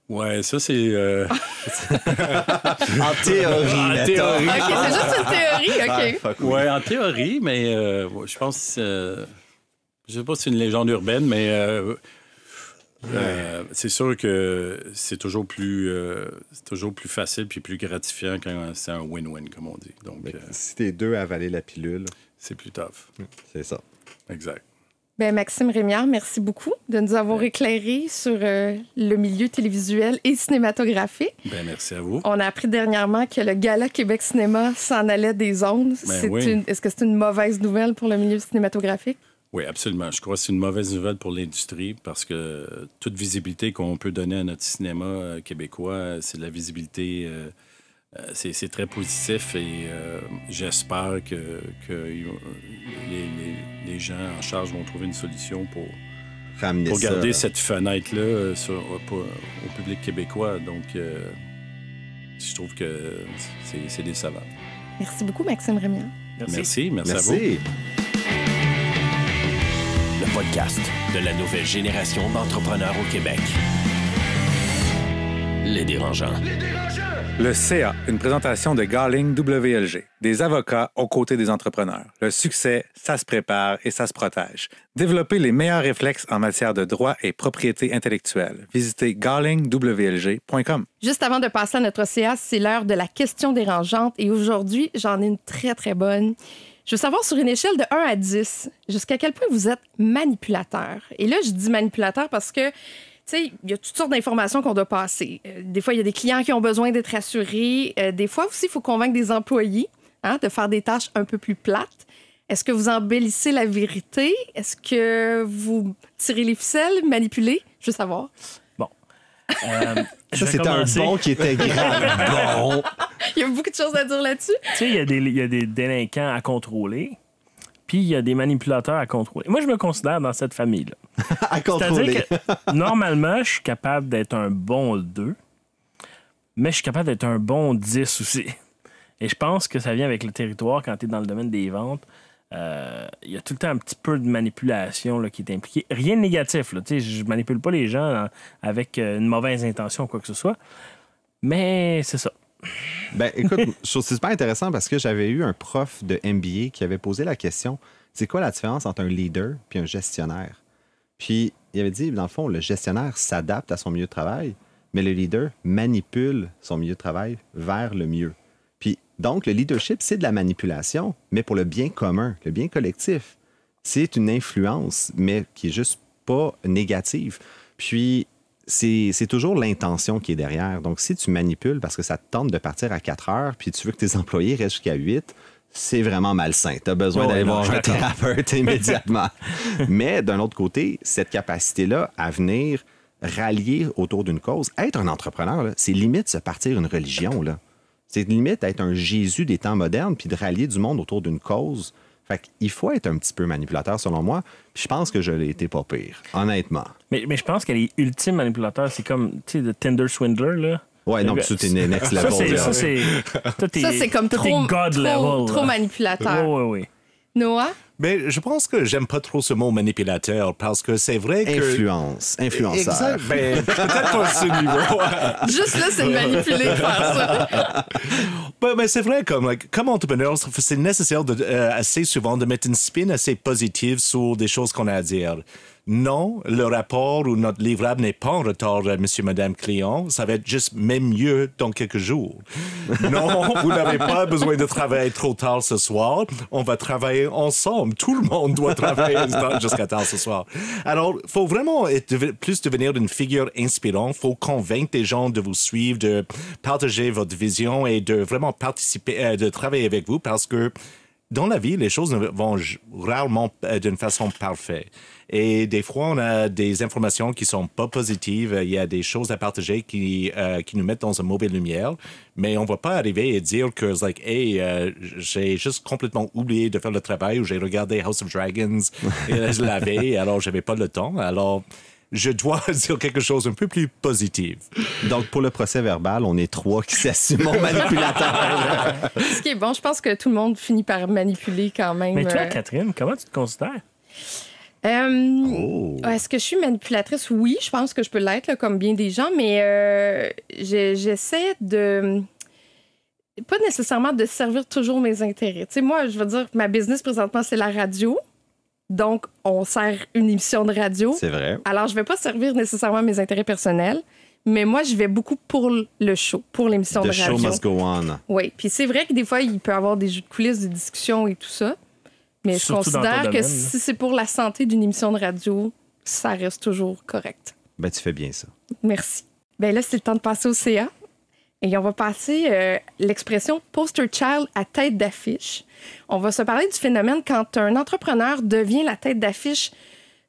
Ouais, ça c'est. euh, En théorie, en théorie. OK, c'est juste une théorie, Ah, OK. Ouais, en théorie, mais euh, je pense. euh, je sais pas si c'est une légende urbaine, mais euh, euh, c'est sûr que c'est toujours plus, euh, c'est toujours plus facile puis plus gratifiant quand c'est un win-win, comme on dit. Donc, euh, si t'es deux à avaler la pilule, c'est plus tough. c'est ça. Exact. Ben, Maxime Rémiard, merci beaucoup de nous avoir éclairé sur euh, le milieu télévisuel et cinématographique. Ben merci à vous. On a appris dernièrement que le Gala Québec Cinéma s'en allait des ondes. Ben C'est oui. une- Est-ce que c'est une mauvaise nouvelle pour le milieu cinématographique? Oui, absolument. Je crois que c'est une mauvaise nouvelle pour l'industrie parce que toute visibilité qu'on peut donner à notre cinéma euh, québécois, c'est de la visibilité. euh, c'est c'est très positif et euh, j'espère que, que les, les- les gens en charge vont trouver une solution pour, Ramener pour ça. garder cette fenêtre-là euh, sur- pour- au public québécois. Donc, euh, je trouve que c'est c'est décevant. Merci beaucoup, Maxime Rémiard. Merci. Merci, merci, à vous. Merci. Le podcast de la nouvelle génération d'entrepreneurs au Québec. Les dérangeants. Le CA, une présentation de Garling WLG, des avocats aux côtés des entrepreneurs. Le succès, ça se prépare et ça se protège. Développez les meilleurs réflexes en matière de droit et propriété intellectuelle. Visitez garlingwlg.com. Juste avant de passer à notre CA, c'est l'heure de la question dérangeante. Et aujourd'hui, j'en ai une très, très bonne. Je veux savoir sur une échelle de 1 à 10, jusqu'à quel point vous êtes manipulateur? Et là, je dis manipulateur parce que, sais, il y a toutes sortes d'informations qu'on doit passer. Euh, des fois, il y a des clients qui ont besoin d'être assurés. Euh, des fois aussi, il faut convaincre des employés hein, de faire des tâches un peu plus plates. Est-ce que vous embellissez la vérité? Est-ce que vous tirez les ficelles, manipulez? Je veux savoir. Euh, [LAUGHS] je Ça, c'était un bon qui était grave. [LAUGHS] bon. Il y a beaucoup de choses à dire là-dessus. Tu sais, y, il y a des délinquants à contrôler, puis il y a des manipulateurs à contrôler. Moi, je me considère dans cette famille-là. [LAUGHS] À contrôler. C'est-à-dire que normalement, je suis capable d'être un bon 2, mais je suis capable d'être un bon 10 aussi. Et je pense que ça vient avec le territoire quand tu es dans le domaine des ventes. Euh, Il y a tout le temps un petit peu de manipulation là, qui est impliquée. Rien de négatif. Là, je manipule pas les gens hein, avec euh, une mauvaise intention ou quoi que ce soit. Mais c'est ça. Ben, écoute, c'est super intéressant parce que j'avais eu un prof de MBA qui avait posé la question c'est quoi la différence entre un leader et un gestionnaire? Puis il avait dit dans le fond, le gestionnaire s'adapte à son milieu de travail, mais le leader manipule son milieu de travail vers le mieux. Puis donc, le leadership, c'est de la manipulation, mais pour le bien commun, le bien collectif. C'est une influence, mais qui est juste pas négative. Puis c'est toujours l'intention qui est derrière. Donc, si tu manipules parce que ça te tente de partir à 4 heures, puis tu veux que tes employés restent jusqu'à 8, c'est vraiment malsain. Tu as besoin d'aller voir un thérapeute [LAUGHS] immédiatement. Mais d'un autre côté, cette capacité-là à venir rallier autour d'une cause, être un entrepreneur, c'est limite se partir une religion. C'est limite être un Jésus des temps modernes, puis de rallier du monde autour d'une cause Fait qu'il faut être un petit peu manipulateur, selon moi. Puis je pense que je l'ai été pas pire, honnêtement. Mais, mais je pense qu'elle est ultime manipulateur. C'est comme, tu sais, le Tinder Swindler, là. Ouais, non, ça, t'es [LAUGHS] next Ça, level. ça, c'est, toi, t'es- Ça, c'est comme toi, trop, God trop, level. trop manipulateur. Ouais, ouais, ouais. Noah? Mais je pense que j'aime pas trop ce mot manipulateur parce que c'est vrai que. Influence, influenceur. Exact. Ben, peut-être pas à ce niveau. [LAUGHS] Juste là, c'est manipuler faire ça. [LAUGHS] Ben, ben, c'est vrai, comme, like, comme entrepreneur, c'est nécessaire de, euh, assez souvent de mettre une spin assez positive sur des choses qu'on a à dire. Non, le rapport ou notre livrable n'est pas en retard, euh, monsieur, madame client. Ça va être juste même mieux dans quelques jours. Non, [LAUGHS] vous n'avez pas besoin de travailler trop tard ce soir. On va travailler ensemble. Tout le monde doit travailler [LAUGHS] jusqu'à tard ce soir. Alors, il faut vraiment être, plus devenir une figure inspirante. Il faut convaincre les gens de vous suivre, de partager votre vision et de vraiment participer, euh, de travailler avec vous parce que dans la vie, les choses ne vont rarement euh, d'une façon parfaite. Et des fois, on a des informations qui sont pas positives. Il y a des choses à partager qui, euh, qui nous mettent dans une mauvaise lumière. Mais on va pas arriver et dire que, like, hey, euh, j'ai juste complètement oublié de faire le travail ou j'ai regardé House of Dragons [LAUGHS] et la veille, alors j'avais pas le temps. Alors, je dois [LAUGHS] dire quelque chose un peu plus positif. Donc, pour le procès verbal, on est trois qui s'assument manipulateur. [LAUGHS] Ce qui est bon, je pense que tout le monde finit par manipuler quand même. Mais toi, euh, Catherine, comment tu te considères? Euh, Oh. Est-ce que je suis manipulatrice? Oui, je pense que je peux l'être, comme bien des gens, mais euh, j'essaie de. Pas nécessairement de servir toujours mes intérêts. Tu sais, moi, je veux dire, ma business présentement, c'est la radio. Donc, on sert une émission de radio. C'est vrai. Alors, je vais pas servir nécessairement mes intérêts personnels, mais moi, je vais beaucoup pour le show, pour l'émission de The show radio. must go on. Oui, puis c'est vrai que des fois, il peut y avoir des jeux de coulisses, des discussions et tout ça. Mais je Surtout considère que domaine, si c'est pour la santé d'une émission de radio, ça reste toujours correct. Ben, tu fais bien ça. Merci. Ben là, c'est le temps de passer au CA. Et on va passer euh, l'expression poster child à tête d'affiche. On va se parler du phénomène quand un entrepreneur devient la tête d'affiche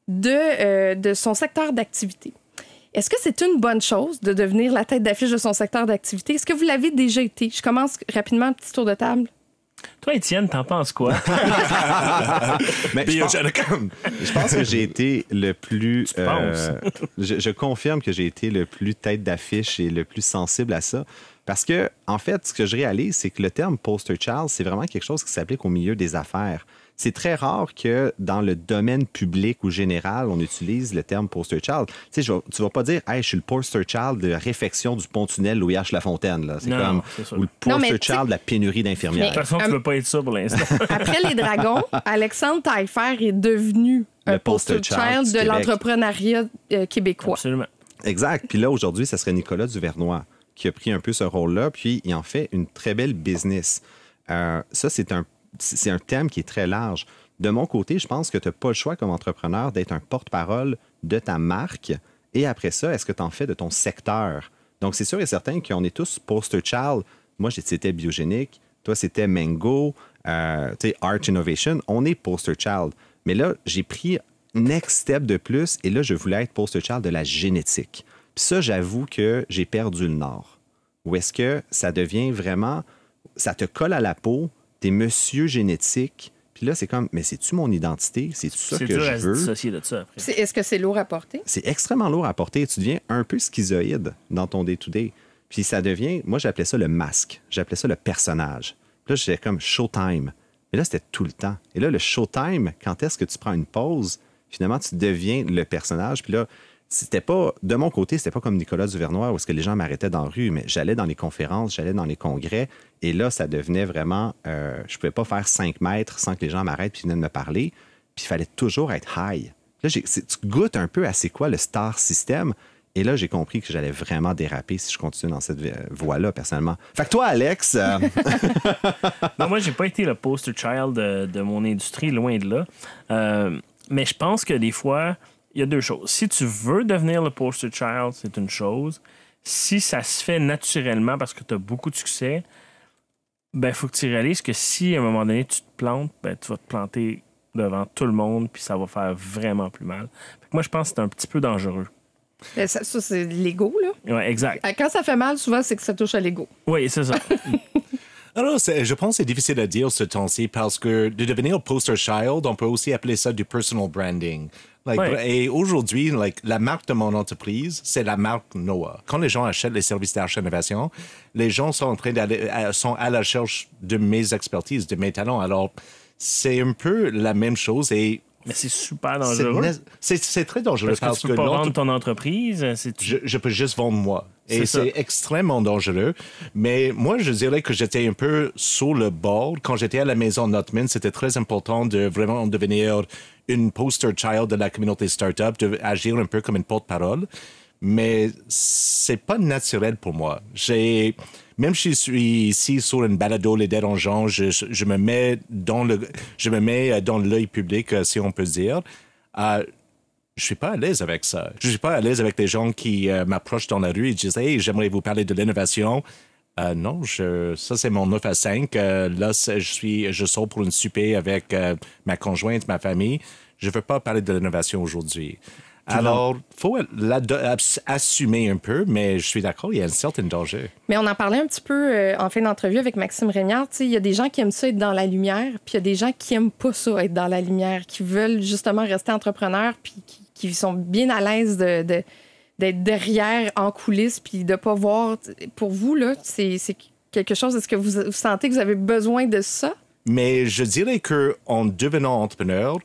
de, euh, de son secteur d'activité. Est-ce que c'est une bonne chose de devenir la tête d'affiche de son secteur d'activité? Est-ce que vous l'avez déjà été? Je commence rapidement un petit tour de table. Toi, Étienne, t'en penses quoi? [LAUGHS] Mais je pense, je pense que j'ai été le plus. Tu penses? je, je confirme que j'ai été le plus tête d'affiche et le plus sensible à ça. Parce que, en fait, ce que je réalise, c'est que le terme poster child, c'est vraiment quelque chose qui s'applique au milieu des affaires. C'est très rare que dans le domaine public ou général, on utilise le terme poster child. Tu sais, je vais- tu vas pas dire, hey, je suis le poster child de réfection du pont-tunnel Louis H. Lafontaine. là. C'est Non, comme. c'est sûr. Ou le Non, poster mais sais- child de la pénurie d'infirmières. De toute façon, tu Euh, veux pas être ça pour l'instant. [LAUGHS] Après les dragons, Alexandre Taillefer est devenu un Le poster poster child de Québec. l'entrepreneuriat euh, québécois. Absolument. Exact. Puis là, aujourd'hui, ça serait Nicolas Duvernois qui a pris un peu ce rôle-là, puis il en fait une très belle business. Euh, ça, c'est un, c'est un thème qui est très large. De mon côté, je pense que tu n'as pas le choix comme entrepreneur d'être un porte-parole de ta marque. Et après ça, est-ce que tu en fais de ton secteur? Donc, c'est sûr et certain qu'on est tous poster child. Moi, c'était biogénique. Toi, c'était Mango. Euh, tu sais, Art Innovation. On est poster child. Mais là, j'ai pris next step de plus et là, je voulais être poster child de la génétique. Puis ça, j'avoue que j'ai perdu le nord. Ou est-ce que ça devient vraiment, ça te colle à la peau, t'es monsieur génétique, puis là, c'est comme, mais c'est-tu mon identité? C'est-tu ça que dur je à se veux? dissocier de ça après. C'est- Est-ce que c'est lourd à porter? c'est extrêmement lourd à porter. Tu deviens un peu schizoïde dans ton day-to-day. Puis ça devient, moi j'appelais ça le masque, j'appelais ça le personnage. Puis là, j'étais comme showtime. Mais là, c'était tout le temps. Et là, le showtime, quand est-ce que tu prends une pause, finalement, tu deviens le personnage. Puis là, c'était pas, de mon côté, c'était pas comme Nicolas Duvernois où est-ce que les gens m'arrêtaient dans la rue, mais j'allais dans les conférences, j'allais dans les congrès, et là, ça devenait vraiment, euh, je pouvais pas faire 5 mètres sans que les gens m'arrêtent puis viennent me parler, puis il fallait toujours être high. Là, tu goûtes un peu à c'est quoi le star system, et là, j'ai compris que j'allais vraiment déraper si je continue dans cette euh, voie-là, personnellement. Fait que toi, Alex, euh, [LAUGHS] moi, j'ai pas été le poster child de, de mon industrie, loin de là. Euh, mais je pense que des fois, il y a deux choses. Si tu veux devenir le poster child, c'est une chose. Si ça se fait naturellement parce que tu as beaucoup de succès, ben, faut que tu réalises que si à un moment donné tu te plantes, ben, tu vas te planter devant tout le monde, puis ça va faire vraiment plus mal. Fait que moi, je pense que c'est un petit peu dangereux. Euh, Ça, ça, c'est l'ego, là. Ouais, exact. Euh, Quand ça fait mal, souvent, c'est que ça touche à l'ego. Oui, c'est ça. [LAUGHS] Alors, je pense que c'est difficile à dire ce temps-ci parce que de devenir poster child, on peut aussi appeler ça du personal branding. Like, Ouais. Et aujourd'hui, like, la marque de mon entreprise, c'est la marque Noah. Quand les gens achètent les services d'achat-innovation, les gens sont en train d'aller, à- sont à la recherche de mes expertises, de mes talents. Alors, c'est un peu la même chose et Mais c'est super dangereux. c'est très dangereux Parce parce, que tu peux pas vendre ton entreprise. Je, je peux juste vendre moi. Et c'est extrêmement dangereux. Mais moi, je dirais que j'étais un peu sur le bord. Quand j'étais à la maison Notman, c'était très important de vraiment devenir une poster child de la communauté startup, de agir un peu comme une porte-parole. Mais c'est pas naturel pour moi. J'ai, même si je suis ici sur une balado les dérangeants, je, je, me mets dans le, je me mets euh, dans l'œil public, euh, si on peut dire. Euh, je suis pas à l'aise avec ça. Je suis pas à l'aise avec les gens qui euh, m'approchent dans la rue et disent Hey, j'aimerais vous parler de l'innovation. Euh, non, je, ça c'est mon 9 à 5. Euh, là, je suis, je sors pour une souper avec euh, ma conjointe, ma famille. Je veux pas parler de l'innovation aujourd'hui. Alors, faut la- ass- assumer un peu, mais je suis d'accord, il y a un certain danger. Mais on en parlait un petit peu euh, en fin d'entrevue avec Maxime Régnard. Il y a des gens qui aiment ça être dans la lumière, puis il y a des gens qui aiment pas ça être dans la lumière, qui veulent justement rester entrepreneurs, puis qui, qui sont bien à l'aise de, de- d'être derrière, en coulisses, puis de pas voir. Pour vous, là, c'est, quelque chose. Est-ce que vous, vous sentez que vous avez besoin de ça? Mais je dirais que en devenant entrepreneur,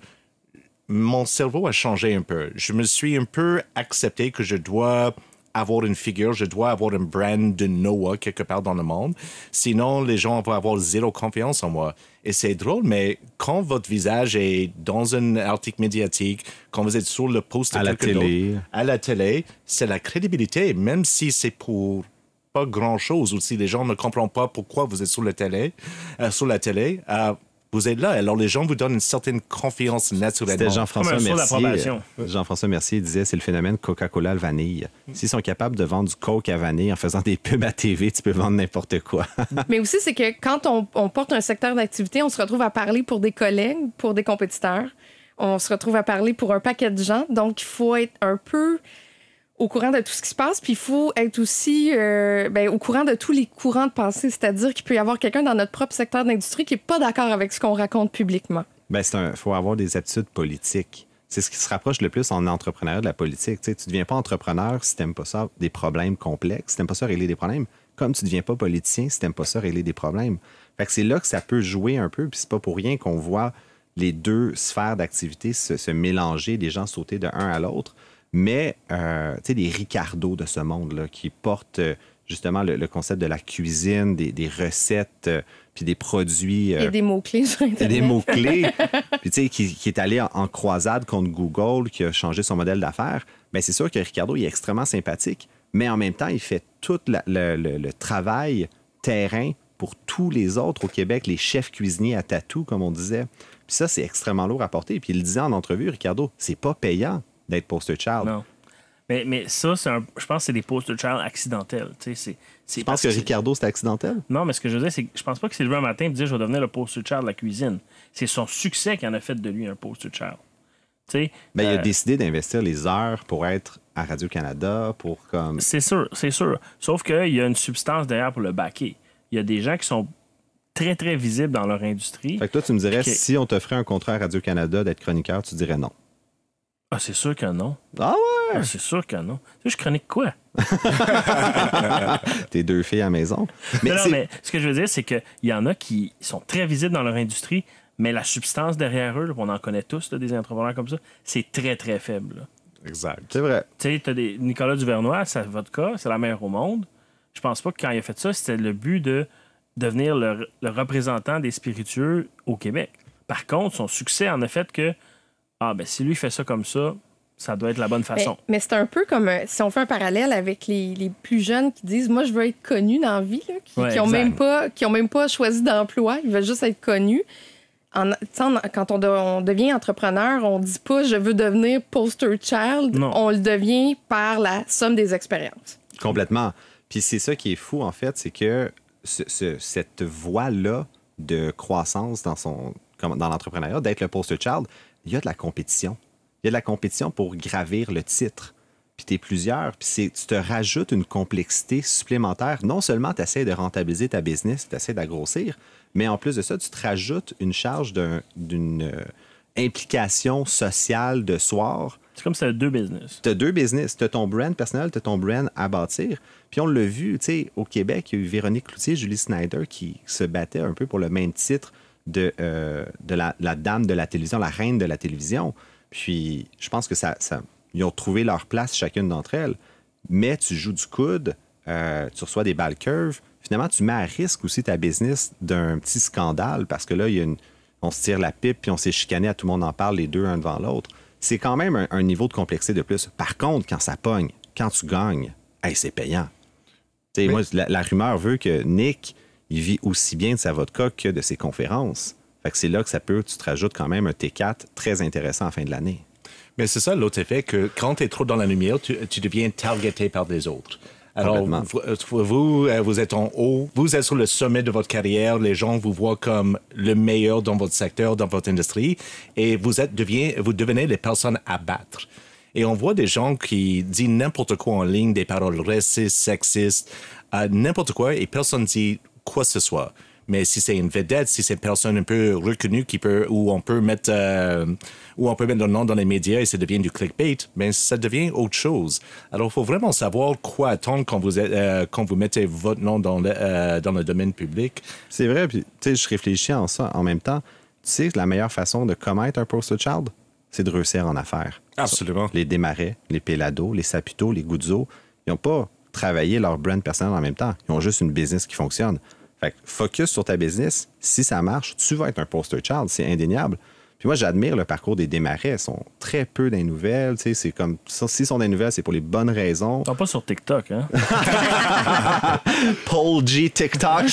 mon cerveau a changé un peu. Je me suis un peu accepté que je dois avoir une figure, je dois avoir un brand de Noah quelque part dans le monde. Sinon, les gens vont avoir zéro confiance en moi. Et c'est drôle, mais quand votre visage est dans un article médiatique, quand vous êtes sur le poste de À la télé. à la télé, c'est la crédibilité, même si c'est pour pas grand chose ou si les gens ne comprennent pas pourquoi vous êtes sur la télé, euh, sur la télé, euh, vous êtes là. Alors les gens vous donnent une certaine confiance naturellement. C'était Jean-François Mercier. euh, Jean-François Mercier disait c'est le phénomène Coca-Cola à vanille. S'ils sont capables de vendre du Coke à vanille en faisant des pubs à TV, tu peux vendre n'importe quoi. [LAUGHS] Mais aussi, c'est que quand on, on porte un secteur d'activité, on se retrouve à parler pour des collègues, pour des compétiteurs. On se retrouve à parler pour un paquet de gens. Donc, il faut être un peu au courant de tout ce qui se passe, puis il faut être aussi euh, ben, au courant de tous les courants de pensée. C'est-à-dire qu'il peut y avoir quelqu'un dans notre propre secteur d'industrie qui n'est pas d'accord avec ce qu'on raconte publiquement. C'est un, faut avoir des aptitudes politiques. C'est ce qui se rapproche le plus en entrepreneuriat de la politique. Tu ne deviens pas entrepreneur si tu n'aimes pas ça, des problèmes complexes, si tu n'aimes pas ça, régler des problèmes. Comme tu ne deviens pas politicien si tu n'aimes pas ça, régler des problèmes. Fait que c'est là que ça peut jouer un peu, puis c'est pas pour rien qu'on voit les deux sphères d'activité se, se mélanger, des gens sauter de un à l'autre. Mais, euh, tu sais, des Ricardo de ce monde-là qui portent euh, justement le, le concept de la cuisine, des, des recettes, euh, puis des produits. Euh, a des mots-clés sur Internet. des mots-clés. [LAUGHS] Puis, tu sais, qui, qui est allé en, en croisade contre Google, qui a changé son modèle d'affaires. Bien, c'est sûr que Ricardo, il est extrêmement sympathique, mais en même temps, il fait tout la- le, le- le travail terrain pour tous les autres au Québec, les chefs cuisiniers à tatou, comme on disait. Puis ça, c'est extrêmement lourd à porter. Puis il le disait en entrevue, Ricardo, c'est pas payant d'être poster child. Non. Mais, mais ça, c'est un- je pense que c'est des poster child accidentels. Tu sais, Je pense que c'est- Ricardo, c'est accidentel? Non, mais ce que je veux dire, c'est que je pense pas que c'est levé un matin et dire je vais devenir le poster child de la cuisine. C'est son succès qui en a fait de lui un poster child. Tu sais, Ben, il a euh, décidé d'investir les heures pour être à Radio-Canada, pour comme. C'est sûr, c'est sûr. Sauf qu'il y a une substance derrière pour le backer. Il y a des gens qui sont très, très visibles dans leur industrie. Fait que toi, tu me dirais, si on t'offrait un contrat à Radio-Canada d'être chroniqueur, tu dirais non. Ah, c'est sûr que non. Ah ouais? Ah, c'est sûr que non. Tu sais, je chronique quoi? [LAUGHS] Tes deux filles à la maison. Mais, non, mais ce que je veux dire, c'est qu'il y en a qui sont très visibles dans leur industrie, mais la substance derrière eux, là, on en connaît tous, là, des entrepreneurs comme ça, c'est très, très faible. là. Exact. c'est vrai. Tu sais, t'as des Nicolas Duvernois, c'est votre cas, c'est la meilleure au monde. Je pense pas que quand il a fait ça, c'était le but de devenir le, le représentant des spiritueux au Québec. Par contre, son succès en a fait que, ah, ben, si lui fait ça comme ça, ça doit être la bonne Mais, façon. mais c'est un peu comme euh, si on fait un parallèle avec les, les plus jeunes qui disent Moi, je veux être connu dans la vie, là, qui, Ouais, qui ont exact. même pas, qui ont même pas choisi d'emploi, ils veulent juste être connus. En, en- quand on, de- on devient entrepreneur, on dit pas je veux devenir poster child, Non. on le devient par la somme des expériences. Complètement. Puis c'est ça qui est fou, en fait, c'est que ce- ce- cette voie-là de croissance dans, son, dans l'entrepreneuriat, d'être le poster child, il y a de la compétition. Il y a de la compétition pour gravir le titre. puis tu es plusieurs, puis c'est- tu te rajoutes une complexité supplémentaire. Non seulement tu essaies de rentabiliser ta business, tu essaies d'agrossir, mais en plus de ça, tu te rajoutes une charge d'un- d'une euh, implication sociale de soir. C'est comme si c'était deux business. Tu as deux business. Tu as ton brand personnel, tu as ton brand à bâtir. Puis on l'a vu, tu sais, au Québec, il y a eu Véronique Cloutier, Julie Snyder qui se battaient un peu pour le même titre de, euh, de la, la dame de la télévision, la reine de la télévision. Puis je pense que ça, ça- ils ont trouvé leur place chacune d'entre elles. Mais tu joues du coude, euh, tu reçois des balles curves. Finalement, tu mets à risque aussi ta business d'un petit scandale parce que là, il y a une, on se tire la pipe puis on s'est chicané, à tout le monde en parle les deux un devant l'autre. C'est quand même un, un niveau de complexité de plus. Par contre, quand ça pogne, quand tu gagnes, hey, c'est payant. Tu sais, Moi, la, la rumeur veut que Nick, il vit aussi bien de sa vodka que de ses conférences. Fait que c'est là que ça peut, tu te rajoutes quand même un T4 très intéressant en fin de l'année. Mais c'est ça l'autre effet, que quand tu es trop dans la lumière, tu, tu deviens targeté par des autres. Alors, vous, vous, euh, vous êtes en haut, vous êtes sur le sommet de votre carrière, les gens vous voient comme le meilleur dans votre secteur, dans votre industrie, et vous, êtes, devient, vous devenez les personnes à battre. Et on voit des gens qui disent n'importe quoi en ligne, des paroles racistes, sexistes, euh, n'importe quoi, et personne dit quoi que ce soit. Mais si c'est une vedette, si c'est une personne un peu reconnue qui peut, où on peut mettre, euh, où on peut mettre le nom dans les médias et ça devient du clickbait, mais ça devient autre chose. Alors, il faut vraiment savoir quoi attendre quand vous, euh, quand vous mettez votre nom dans le, euh, dans le domaine public. C'est vrai, puis tu sais, je réfléchis en ça en même temps. Tu sais, la meilleure façon de commettre un poster child, c'est de réussir en affaires. Absolument. Les Desmarais, les Pelado, les Saputo, les Guzzo, ils n'ont pas travaillé leur brand personnel en même temps. Ils ont juste une business qui fonctionne. Fait que focus sur ta business. Si ça marche, tu vas être un poster child. C'est indéniable. Puis moi, j'admire le parcours des Desmarais. Ils sont très peu les nouvelles. Tu sais, c'est comme, s'ils sont les nouvelles, c'est pour les bonnes raisons. Ils sont pas sur TikTok, hein? [LAUGHS] Paul G TikTok. [LAUGHS]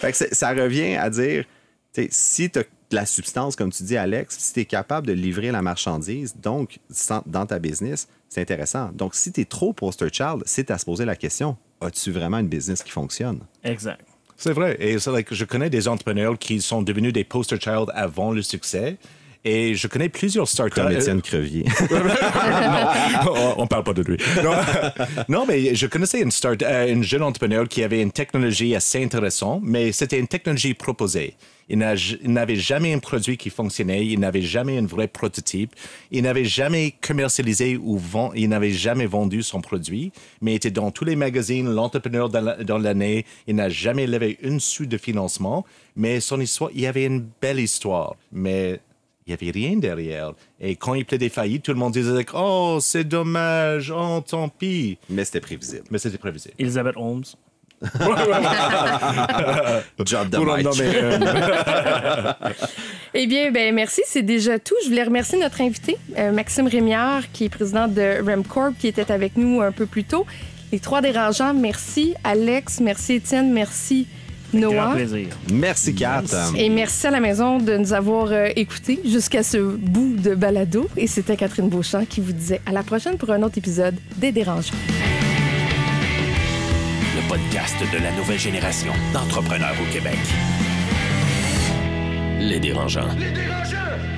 fait que ça revient à dire, tu sais, si tu as de la substance, comme tu dis, Alex, si tu es capable de livrer la marchandise, donc sans- dans ta business, c'est intéressant. Donc, si tu es trop poster child, c'est à se poser la question, as-tu vraiment une business qui fonctionne? Exact. C'est vrai. Et c'est like, je connais des entrepreneurs qui sont devenus des poster child avant le succès. Et je connais plusieurs startups. Comme Étienne Crevier. [LAUGHS] on, on parle pas de lui. Non, [LAUGHS] non, mais je connaissais une, start, euh, une jeune entrepreneur qui avait une technologie assez intéressante, mais c'était une technologie proposée. Il n'a- il n'avait jamais un produit qui fonctionnait, il n'avait jamais un vrai prototype, il n'avait jamais commercialisé ou vend, il n'avait jamais vendu son produit, mais il était dans tous les magazines, l'entrepreneur dans l'année, il n'a jamais levé une sou de financement, mais son histoire, il y avait une belle histoire, mais il n'y avait rien derrière. Et quand il plaidait faillite, tout le monde disait Oh, c'est dommage, oh, tant pis. Mais c'était prévisible. Mais c'était prévisible. Elisabeth Holmes. [LAUGHS] Job de Mike. Eh bien, ben merci, c'est déjà tout. Je voulais remercier notre invité, euh, Maxime Rémiard, qui est président de RemCorp, qui était avec nous un peu plus tôt. Les trois dérangeants, merci. Alex, merci Étienne, merci Grand Noah. plaisir. Merci, Kat. Et merci à la maison de nous avoir euh, écoutés jusqu'à ce bout de balado. Et c'était Catherine Beauchamp qui vous disait à la prochaine pour un autre épisode des Dérangeants. Le podcast de la nouvelle génération d'entrepreneurs au Québec. Les dérangeants. Les dérangeants!